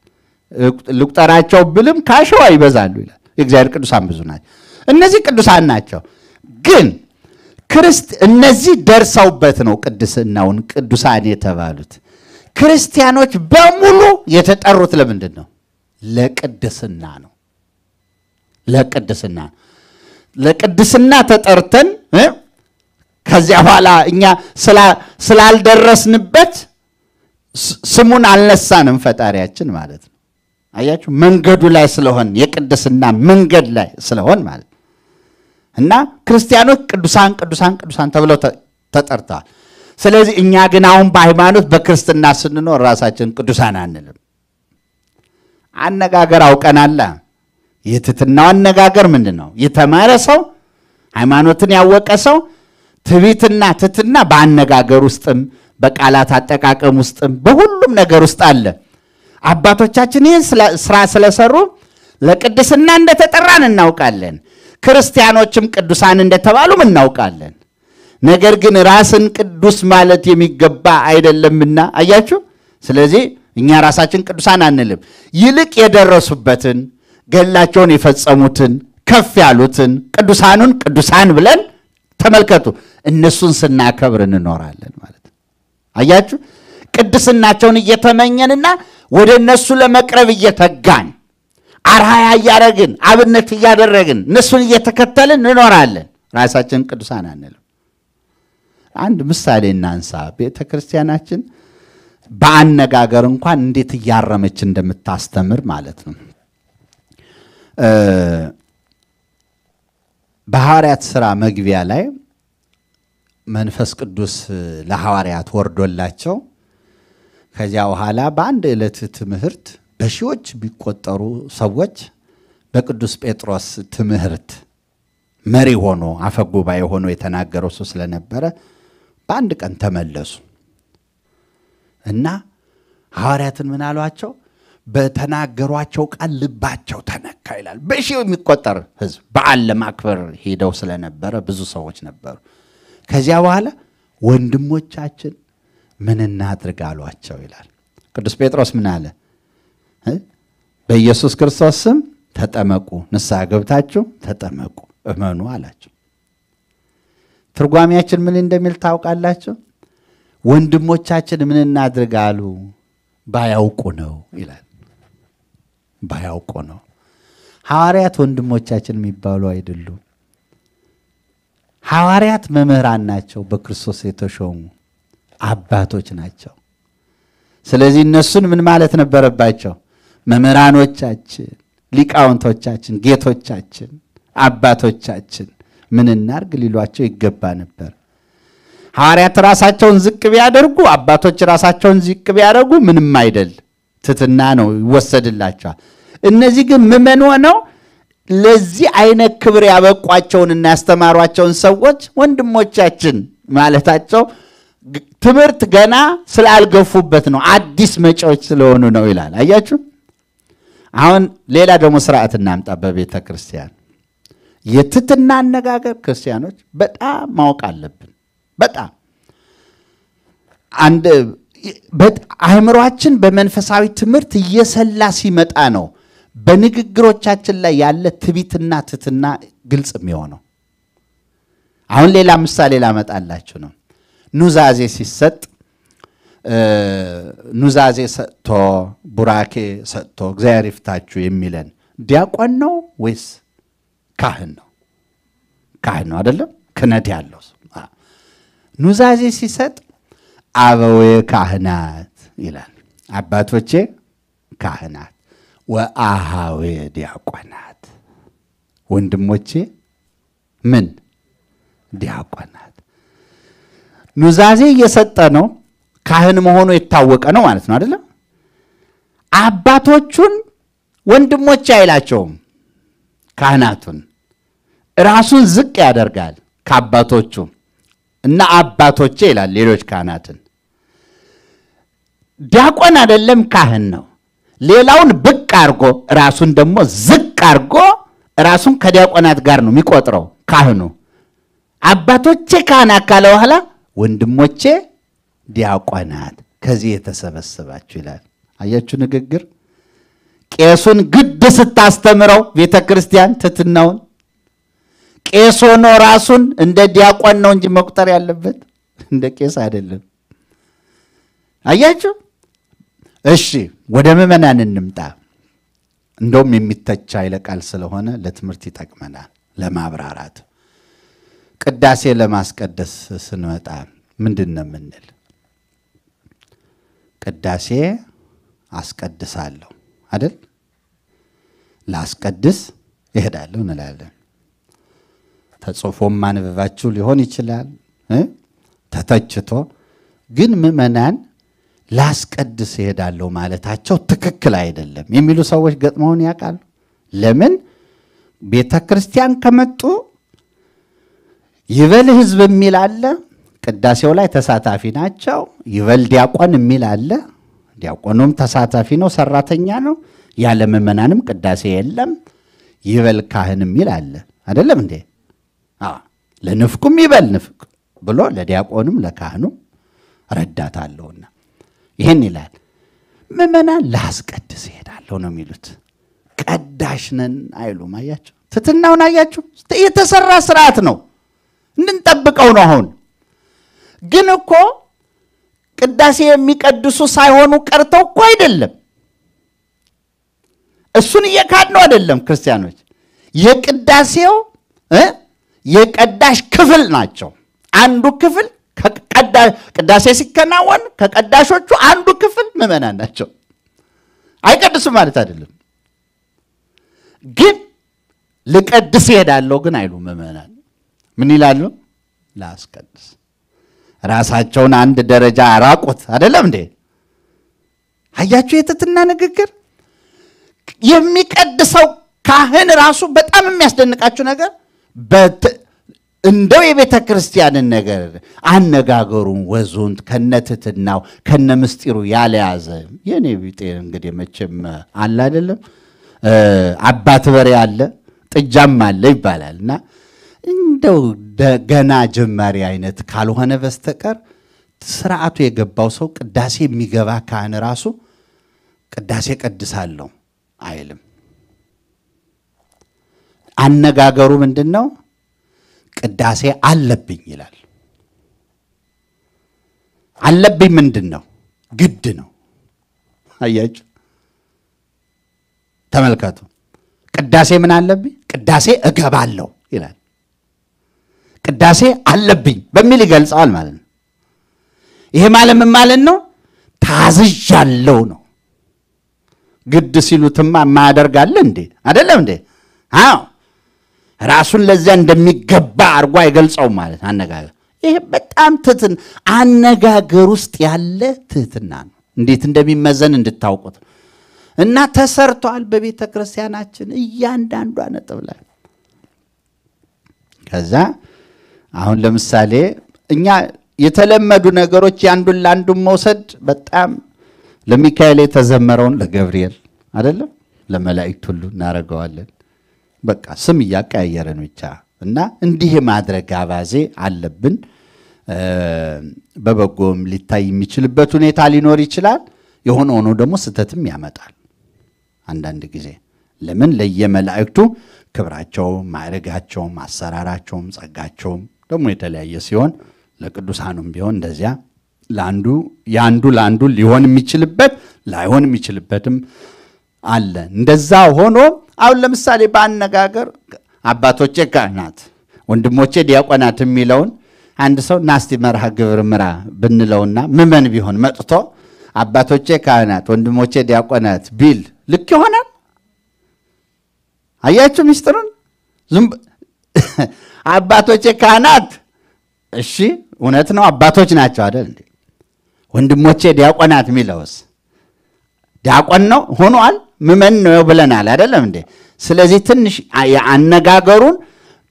ልቁጠራቸው ብልም ካሸዋ ይበዛሉ ይላል። የእግዚአብሔር ቅዱሳን ብዙ ናቸው። እነዚህ ቅዱሳን ናቸው። ግን ክርስት እነዚህ ደርሰውበት ነው ቅድስናውን ቅዱሳን የተባሉት። ክርስቲያኖች በሙሉ የተጠሩት ለምንድን ነው? ለቅድስና ነው። ለቅድስና ለቅድስና ተጠርተን ከዚያ በኋላ እኛ ስላልደረስንበት ስሙን አልነሳንም ፈጣሪያችን ማለት ነው። አያችሁ፣ መንገዱ ላይ ስለሆን የቅድስና መንገድ ላይ ስለሆን ማለት እና ክርስቲያኖች ቅዱሳን ቅዱሳን ቅዱሳን ተብለው ተጠርተዋል። ስለዚህ እኛ ግን አሁን በሃይማኖት በክርስትና ስንኖር ራሳችን ቅዱሳን አንልም። አነጋገር አውቀናላ። የትትናው አነጋገር ምንድን ነው? የተማረ ሰው ሃይማኖትን ያወቀ ሰው ትቢትና ትትና በአነጋገር ውስጥም በቃላት አጠቃቀም ውስጥም በሁሉም ነገር ውስጥ አለ። አባቶቻችን ይህን ስራ ስለሰሩ ለቅድስና እንደተጠራን እናውቃለን። ክርስቲያኖችም ቅዱሳን እንደተባሉም እናውቃለን። ነገር ግን ራስን ቅዱስ ማለት የሚገባ አይደለምና አያችሁ። ስለዚህ እኛ ራሳችን ቅዱሳን አንልም። ይልቅ የደረሱበትን ገላቸውን የፈጸሙትን ከፍ ያሉትን ቅዱሳኑን ቅዱሳን ብለን ተመልከቱ፣ እነሱን ስናከብር እንኖራለን ማለት አያችሁ ቅድስናቸውን እየተመኘንና ወደ እነሱ ለመቅረብ እየተጋን አርሃያ እያደረግን አብነት እያደረግን እነሱን እየተከተልን እንኖራለን። ራሳችን ቅዱሳን አንልም። አንድ ምሳሌ እናንሳ። ቤተ ክርስቲያናችን በአነጋገር እንኳን እንዴት እያረመች እንደምታስተምር ማለት ነው። በሐዋርያት ሥራ መግቢያ ላይ መንፈስ ቅዱስ ለሐዋርያት ወርዶላቸው ከዚያ በኋላ በአንድ ዕለት ትምህርት በሺዎች ቢቆጠሩ ሰዎች በቅዱስ ጴጥሮስ ትምህርት መሪ ሆኖ አፈጉባኤ ሆኖ የተናገረው እሱ ስለነበረ በአንድ ቀን ተመለሱ እና ሐዋርያትን ምን አሏቸው? በተናገሯቸው ቃል ልባቸው ተነካ ይላል። በሺው የሚቆጠር ሕዝብ በዓል ለማክበር ሄደው ስለነበረ ብዙ ሰዎች ነበሩ። ከዚያ በኋላ ወንድሞቻችን ምን እናድርግ አሏቸው ይላል። ቅዱስ ጴጥሮስ ምን አለ? በኢየሱስ ክርስቶስ ስም ተጠመቁ፣ ንስሐ ገብታችሁ ተጠመቁ፣ እመኑ አላቸው። ትርጓሜያችን ምን እንደሚል ታውቃላችሁ? ወንድሞቻችን ምን እናድርግ አሉ? ባያውቁ ነው ይላል። ባያውቁ ነው። ሐዋርያት ወንድሞቻችን የሚባሉ አይደሉም። ሐዋርያት መምህራን ናቸው፣ በክርስቶስ የተሾሙ አባቶች ናቸው። ስለዚህ እነሱን ምን ማለት ነበረባቸው? መምህራኖቻችን፣ ሊቃውንቶቻችን፣ ጌቶቻችን፣ አባቶቻችን ምን እናርግ ሊሏቸው ይገባ ነበር። ሐዋርያት ራሳቸውን ዝቅ ቢያደርጉ፣ አባቶች ራሳቸውን ዝቅ ቢያደርጉ ምንም አይደል፣ ትትና ነው ይወሰድላቸዋል። እነዚህ ግን ምመን ሆነው ለዚህ አይነት ክብር ያበቋቸውንና ያስተማሯቸውን ሰዎች ወንድሞቻችን ማለታቸው ትምህርት ገና ስላልገፉበት ነው፣ አዲስ መጪዎች ስለሆኑ ነው ይላል። አያችሁ። አሁን ሌላ ደግሞ ስርዓት እናምጣ በቤተ ክርስቲያን የትትና አነጋገር ክርስቲያኖች በጣም ማወቅ አለብን። በጣም አንድ አእምሯችን በመንፈሳዊ ትምህርት እየሰላ ሲመጣ ነው በንግግሮቻችን ላይ ያለ ትቢትና ትትና ግልጽ የሚሆነው። አሁን ሌላ ምሳሌ ላመጣላችሁ ነው። ኑዛዜ ሲሰጥ ኑዛዜ ሰጥቶ ቡራኬ ሰጥቶ እግዚአብሔር ይፍታችሁ የሚለን ዲያቆን ነው ወይስ ካህን ነው? ካህን ነው አይደለም? ክህነት ያለው ኑዛዜ ሲሰጥ አበዌ ካህናት ይላል። አባቶቼ ካህናት ወአሃዌ ዲያቆናት፣ ወንድሞቼ ምን ዲያቆናት። ኑዛዜ እየሰጠ ነው። ካህን መሆኑ የታወቀ ነው ማለት ነው አይደለም? አባቶቹን ወንድሞቼ አይላቸውም። ካህናቱን ራሱን ዝቅ ያደርጋል ከአባቶቹ እና አባቶቼ ይላል ሌሎች ካህናትን። ዲያቆን አይደለም ካህን ነው። ሌላውን ብቅ አድርጎ ራሱን ደግሞ ዝቅ አድርጎ ራሱን ከዲያቆናት ጋር ነው የሚቆጥረው ካህኑ። አባቶቼ ካህናት ካለ በኋላ ወንድሞቼ ዲያቆናት ከዚህ የተሰበሰባችሁ ይላል። አያችሁ ንግግር ቄሱን ግድ ስታስተምረው ቤተ ክርስቲያን ትትናውን ቄስ ሆኖ ራሱን እንደ ዲያቆን ነው እንጂ መቁጠር ያለበት እንደ ቄስ አይደለም። አያችሁ። እሺ ወደ ምዕመናን እንምጣ። እንደውም የሚተች ኃይለ ቃል ስለሆነ ለትምህርት ይጠቅመናል ለማብራራት። ቅዳሴ ለማስቀደስ ስንመጣ ምንድን ነው የምንል? ቅዳሴ አስቀድሳለሁ አይደል? ላስቀድስ ይሄዳለሁ እንላለን። ተጽፎም ማንበባችሁ ሊሆን ይችላል ተተችቶ። ግን ምዕመናን ላስቀድስ ይሄዳለሁ ማለታቸው ትክክል አይደለም የሚሉ ሰዎች ገጥመውን ያውቃሉ። ለምን ቤተ ክርስቲያን ከመጡ ይበል ሕዝብ የሚል አለ። ቅዳሴው ላይ ተሳታፊ ናቸው። ይበል ዲያቆን የሚል አለ። ዲያቆኑም ተሳታፊ ነው፣ ሰራተኛ ነው። ያለ ምዕመናንም ቅዳሴ የለም። ይበል ካህን የሚል አለ። አይደለም እንዴ? ለንፍቁም ይበል ንፍቅ ብሎ ለዲያቆኑም ለካህኑም ረዳት አለውና ይህን ይላል። ምዕመናን ላስቀድስ ይሄዳለሁ ነው የሚሉት። ቀዳሽ ነን አይሉም። አያችሁ፣ ትትናውን አያችሁ። የተሰራ ስርዓት ነው እንድንጠብቀው ነው። አሁን ግን እኮ ቅዳሴ የሚቀድሱ ሳይሆኑ ቀርተው እኮ አይደለም። እሱን እየካድ ነው አይደለም። ክርስቲያኖች የቅዳሴው የቀዳሽ ክፍል ናቸው። አንዱ ክፍል ቅዳሴ ሲከናወን ከቀዳሾቹ አንዱ ክፍል ምዕመናን ናቸው። አይቀድሱም ማለት አይደለም። ግን ልቀድስ ይሄዳለሁ ግን አይሉ ምዕመናን ምን ይላሉ? ላስቀድስ። ራሳቸውን አንድ ደረጃ ራቁት። አይደለም እንዴ? አያችሁ የትትና ንግግር? የሚቀድሰው ካህን ራሱ በጣም የሚያስደንቃችሁ ነገር እንደው የቤተ ክርስቲያንን ነገር አነጋገሩን ወዙን ከነትትናው ከነ ምስጢሩ ያለያዘ የኔ ቢጤ እንግዲህ መቼም አለ አይደለም? አባት በሬ አለ ጥጃም አለ ይባላል። እና እንደው ገና ጀማሪ አይነት ካልሆነ በስተቀር ስርዓቱ የገባው ሰው ቅዳሴ የሚገባ ካህን ራሱ ቅዳሴ ቀድሳለሁ አይልም። አነጋገሩ ምንድን ነው? ቅዳሴ አለብኝ ይላል። አለብኝ ምንድን ነው? ግድ ነው። አያችሁ፣ ተመልከቱ። ቅዳሴ ምን አለብኝ? ቅዳሴ እገባለሁ ይላል። ቅዳሴ አለብኝ በሚል ይገልጸዋል ማለት ነው። ይሄ ማለት ምን ማለት ነው? ታዝዣለሁ ነው። ግድ ሲሉትማ የማያደርጋለ እንዴ? አይደለም እንዴ? አዎ ራሱን ለዚያ እንደሚገባ አድርጎ አይገልጸውም ማለት አነጋገር። ይሄ በጣም ትህትን አነጋገር ውስጥ ያለ ትህትና ነው። እንዴት እንደሚመዘን እንድታውቁት እና ተሰርቷል በቤተ ክርስቲያናችን እያንዳንዷ ነጥብ ላይ ከዛ አሁን ለምሳሌ እኛ የተለመዱ ነገሮች ያንዱን ለአንዱን መውሰድ በጣም ለሚካኤል የተዘመረውን ለገብርኤል አይደለም ለመላእክት ሁሉ እናደርገዋለን። በቃ ስም እያቀያየረን ብቻ እና እንዲህ የማድረግ አባዜ አለብን። በበጎም ሊታይ የሚችልበት ሁኔታ ሊኖር ይችላል። የሆነ ሆኖ ደግሞ ስህተትም ያመጣል አንዳንድ ጊዜ ለምን ለየመላእክቱ ክብራቸውም ማዕረጋቸውም አሰራራቸውም ጸጋቸውም ደግሞ የተለያየ ሲሆን ለቅዱሳኑም ቢሆን እንደዚያ ለአንዱ የአንዱ ለአንዱ ሊሆን የሚችልበት ላይሆን የሚችልበትም አለ። እንደዛ ሆኖ አሁን ለምሳሌ በአነጋገር አባቶቼ ካህናት፣ ወንድሞቼ ዲያቆናት የሚለውን አንድ ሰው ናስቲ መርሃ ግብር ምራ ብንለውና ምመን ቢሆን መጥቶ አባቶቼ ካህናት፣ ወንድሞቼ ዲያቆናት ቢል ልክ ይሆናል? አያችሁ ሚስጥሩን። አባቶቼ ካህናት፣ እሺ እውነት ነው አባቶች ናቸው አይደል? ወንድሞቼ ዲያቆናት የሚለውስ ዲያቆን ነው ሆኗል፣ ምመን ነው ብለናል አይደለም እንዴ? ስለዚህ ትንሽ የአነጋገሩን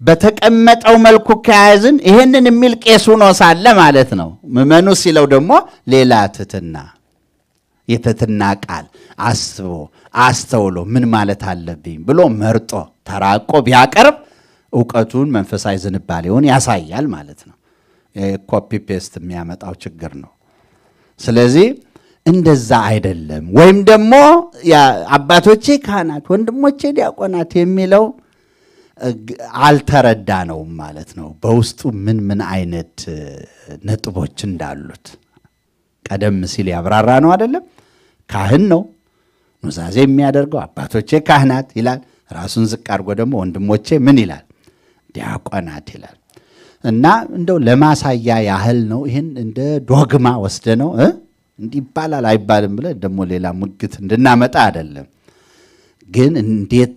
በተቀመጠው መልኩ ከያዝን ይህንን የሚል ቄሱ ነው ሳለ ማለት ነው። ምእመኑ ሲለው ደግሞ ሌላ ትህትና የትህትና ቃል አስቦ አስተውሎ ምን ማለት አለብኝ ብሎ መርጦ ተራቆ ቢያቀርብ እውቀቱን መንፈሳዊ ዝንባሌውን ያሳያል ማለት ነው። copy paste የሚያመጣው ችግር ነው። ስለዚህ እንደዛ አይደለም። ወይም ደግሞ አባቶቼ ካህናት፣ ወንድሞቼ ዲያቆናት የሚለው አልተረዳ ነውም ማለት ነው። በውስጡ ምን ምን አይነት ነጥቦች እንዳሉት ቀደም ሲል ያብራራ ነው አይደለም። ካህን ነው ኑዛዜ የሚያደርገው አባቶቼ ካህናት ይላል። ራሱን ዝቅ አድርጎ ደግሞ ወንድሞቼ ምን ይላል? ዲያቆናት ይላል። እና እንደው ለማሳያ ያህል ነው። ይህን እንደ ዶግማ ወስደ ነው እንዲህ ይባላል አይባልም ብለን ደግሞ ሌላ ሙግት እንድናመጣ አይደለም። ግን እንዴት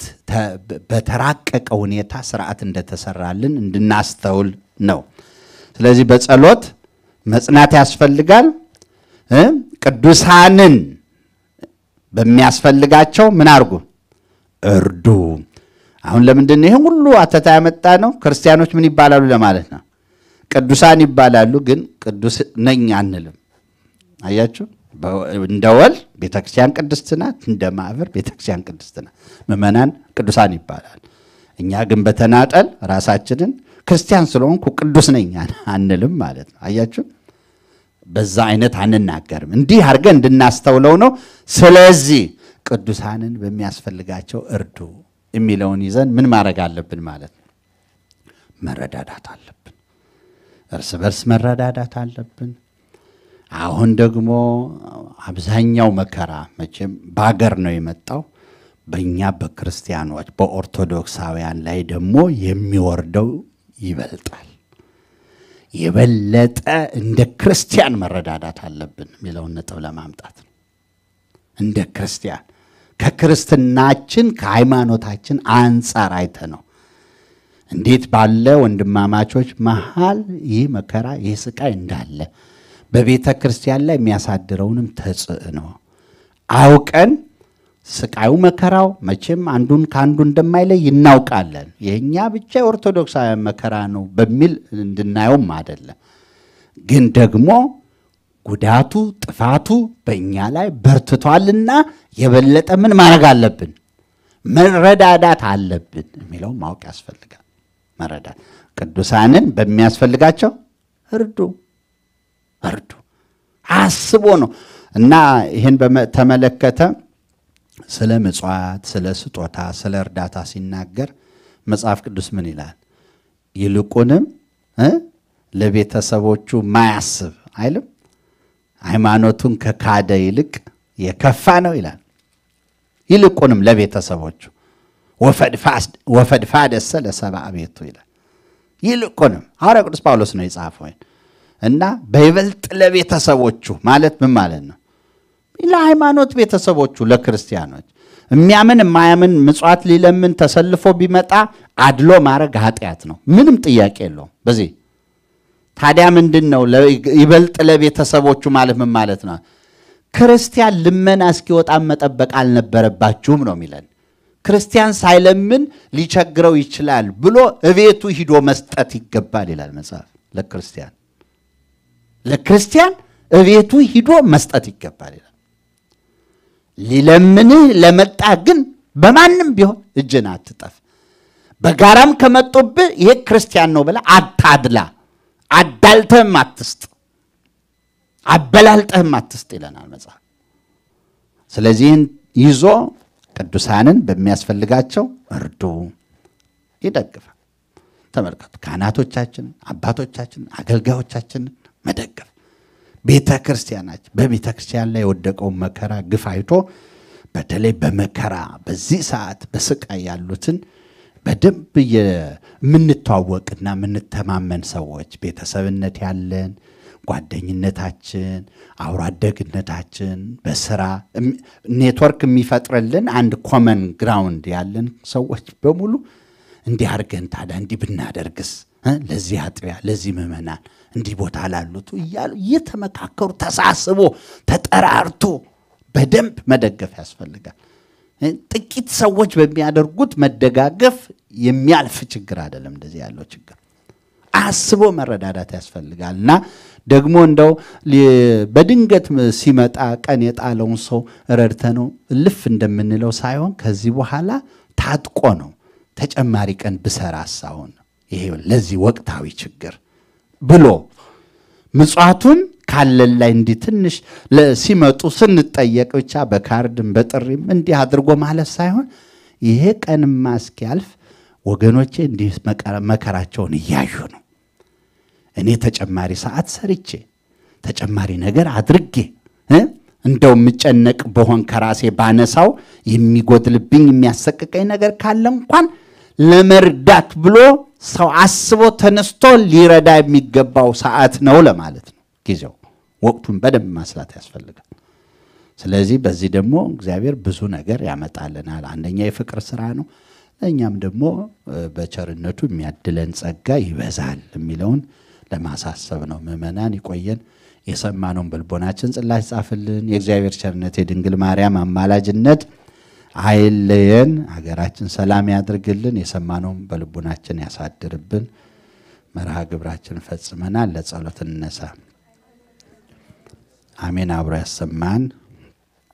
በተራቀቀ ሁኔታ ስርዓት እንደተሰራልን እንድናስተውል ነው። ስለዚህ በጸሎት መጽናት ያስፈልጋል። ቅዱሳንን በሚያስፈልጋቸው ምን አድርጉ? እርዱ። አሁን ለምንድን ነው ይህን ሁሉ አተታ ያመጣ ነው? ክርስቲያኖች ምን ይባላሉ ለማለት ነው። ቅዱሳን ይባላሉ፣ ግን ቅዱስ ነኝ አንልም። አያችሁ፣ እንደ ወል ቤተክርስቲያን ቅድስት ናት፣ እንደ ማህበር ቤተክርስቲያን ቅድስት ናት። ምዕመናን ቅዱሳን ይባላል። እኛ ግን በተናጠል ራሳችንን ክርስቲያን ስለሆንኩ ቅዱስ ነኝ አንልም ማለት ነው። አያችሁ፣ በዛ አይነት አንናገርም። እንዲህ አድርገን እንድናስተውለው ነው። ስለዚህ ቅዱሳንን በሚያስፈልጋቸው እርዱ የሚለውን ይዘን ምን ማድረግ አለብን ማለት ነው? መረዳዳት አለብን። እርስ በርስ መረዳዳት አለብን። አሁን ደግሞ አብዛኛው መከራ መቼም በሀገር ነው የመጣው። በእኛ በክርስቲያኖች በኦርቶዶክሳውያን ላይ ደግሞ የሚወርደው ይበልጣል። የበለጠ እንደ ክርስቲያን መረዳዳት አለብን የሚለውን ነጥብ ለማምጣት ነው። እንደ ክርስቲያን ከክርስትናችን ከሃይማኖታችን አንጻር አይተ ነው እንዴት ባለ ወንድማማቾች መሃል ይህ መከራ ይህ ስቃይ እንዳለ በቤተ ክርስቲያን ላይ የሚያሳድረውንም ተጽዕኖ አውቀን ስቃዩ መከራው መቼም አንዱን ከአንዱ እንደማይለይ እናውቃለን። የእኛ ብቻ የኦርቶዶክሳውያን መከራ ነው በሚል እንድናየውም አይደለም። ግን ደግሞ ጉዳቱ ጥፋቱ በእኛ ላይ በርትቷልና የበለጠ ምን ማድረግ አለብን? መረዳዳት አለብን የሚለው ማወቅ ያስፈልጋል። መረዳት ቅዱሳንን በሚያስፈልጋቸው እርዱ እርዱ አስቦ ነው እና ይህን በተመለከተ ስለ ምጽዋት፣ ስለ ስጦታ፣ ስለ እርዳታ ሲናገር መጽሐፍ ቅዱስ ምን ይላል? ይልቁንም ለቤተሰቦቹ ማያስብ አይልም። ሃይማኖቱን ከካደ ይልቅ የከፋ ነው ይላል። ይልቁንም ለቤተሰቦቹ ወፈድፋደሰ ለሰብአ ቤቱ ይላል። ይልቁንም ሐዋርያ ቅዱስ ጳውሎስ ነው የጻፈው እና በይበልጥ ለቤተሰቦቹ ማለት ምን ማለት ነው? ለሃይማኖት ቤተሰቦቹ ለክርስቲያኖች የሚያምን የማያምን ምጽዋት ሊለምን ተሰልፎ ቢመጣ አድሎ ማድረግ ኃጢአት ነው። ምንም ጥያቄ የለውም በዚህ ታዲያ ምንድን ነው ይበልጥ ለቤተሰቦቹ ማለት ምን ማለት ነው? ክርስቲያን ልመና እስኪወጣ መጠበቅ አልነበረባችሁም ነው የሚለን። ክርስቲያን ሳይለምን ሊቸግረው ይችላል ብሎ እቤቱ ሂዶ መስጠት ይገባል ይላል መጽሐፍ። ለክርስቲያን ለክርስቲያን እቤቱ ሂዶ መስጠት ይገባል ይላል። ሊለምንህ ለመጣ ግን በማንም ቢሆን እጅን አትጠፍ። በጋራም ከመጡብህ ይሄ ክርስቲያን ነው ብለህ አታድላ። አዳልተህም አትስጥ፣ አበላልጠህም አትስጥ ይለናል መጽሐፍ። ስለዚህን ይዞ ቅዱሳንን በሚያስፈልጋቸው እርዱ፣ ይደግፋል። ተመልከቱ፣ ካህናቶቻችንን፣ አባቶቻችንን፣ አገልጋዮቻችንን መደገፍ ቤተ ክርስቲያናችን በቤተ ክርስቲያን ላይ የወደቀውን መከራ ግፍ አይቶ በተለይ በመከራ በዚህ ሰዓት በስቃይ ያሉትን በደንብ የምንተዋወቅና የምንተማመን ሰዎች ቤተሰብነት ያለን ጓደኝነታችን፣ አብሮ አደግነታችን በስራ ኔትወርክ የሚፈጥርልን አንድ common ground ያለን ሰዎች በሙሉ እንዲህ አድርገን ታዲያ እንዲህ ብናደርግስ ለዚህ አጥቢያ ለዚህ ምዕመናን እንዲህ ቦታ ላሉት እያሉ እየተመካከሩ ተሳስቦ ተጠራርቶ በደንብ መደገፍ ያስፈልጋል። ጥቂት ሰዎች በሚያደርጉት መደጋገፍ የሚያልፍ ችግር አይደለም። እንደዚህ ያለው ችግር አስቦ መረዳዳት ያስፈልጋል እና ደግሞ እንደው በድንገት ሲመጣ ቀን የጣለውን ሰው ረድተ ነው እልፍ እንደምንለው ሳይሆን ከዚህ በኋላ ታጥቆ ነው ተጨማሪ ቀን ብሰራ ሳሆን ይሄ ለዚህ ወቅታዊ ችግር ብሎ ምጽዋቱን ካለን ላይ እንዲህ ትንሽ ሲመጡ ስንጠየቅ ብቻ በካርድም በጥሪም እንዲህ አድርጎ ማለት ሳይሆን ይሄ ቀንማ እስኪያልፍ ወገኖቼ እንዲህ መከራቸውን እያዩ ነው። እኔ ተጨማሪ ሰዓት ሰርቼ ተጨማሪ ነገር አድርጌ እንደው የምጨነቅ በሆን ከራሴ ባነሳው የሚጎድልብኝ የሚያሰቅቀኝ ነገር ካለ እንኳን ለመርዳት ብሎ ሰው አስቦ ተነስቶ ሊረዳ የሚገባው ሰዓት ነው ለማለት ነው። ጊዜው ወቅቱን በደንብ ማስላት ያስፈልጋል። ስለዚህ በዚህ ደግሞ እግዚአብሔር ብዙ ነገር ያመጣልናል። አንደኛ የፍቅር ስራ ነው። ለእኛም ደግሞ በቸርነቱ የሚያድለን ጸጋ ይበዛል የሚለውን ለማሳሰብ ነው። ምዕመናን ይቆየን። የሰማነውን በልቦናችን ጽላሽ ጻፍልን። የእግዚአብሔር ቸርነት የድንግል ማርያም አማላጅነት አይለየን። ሀገራችን ሰላም ያድርግልን። የሰማነውን በልቡናችን ያሳድርብን። መርሃ ግብራችን ፈጽመናል። ለጸሎት እንነሳ። አሜን። አብሮ ያሰማን።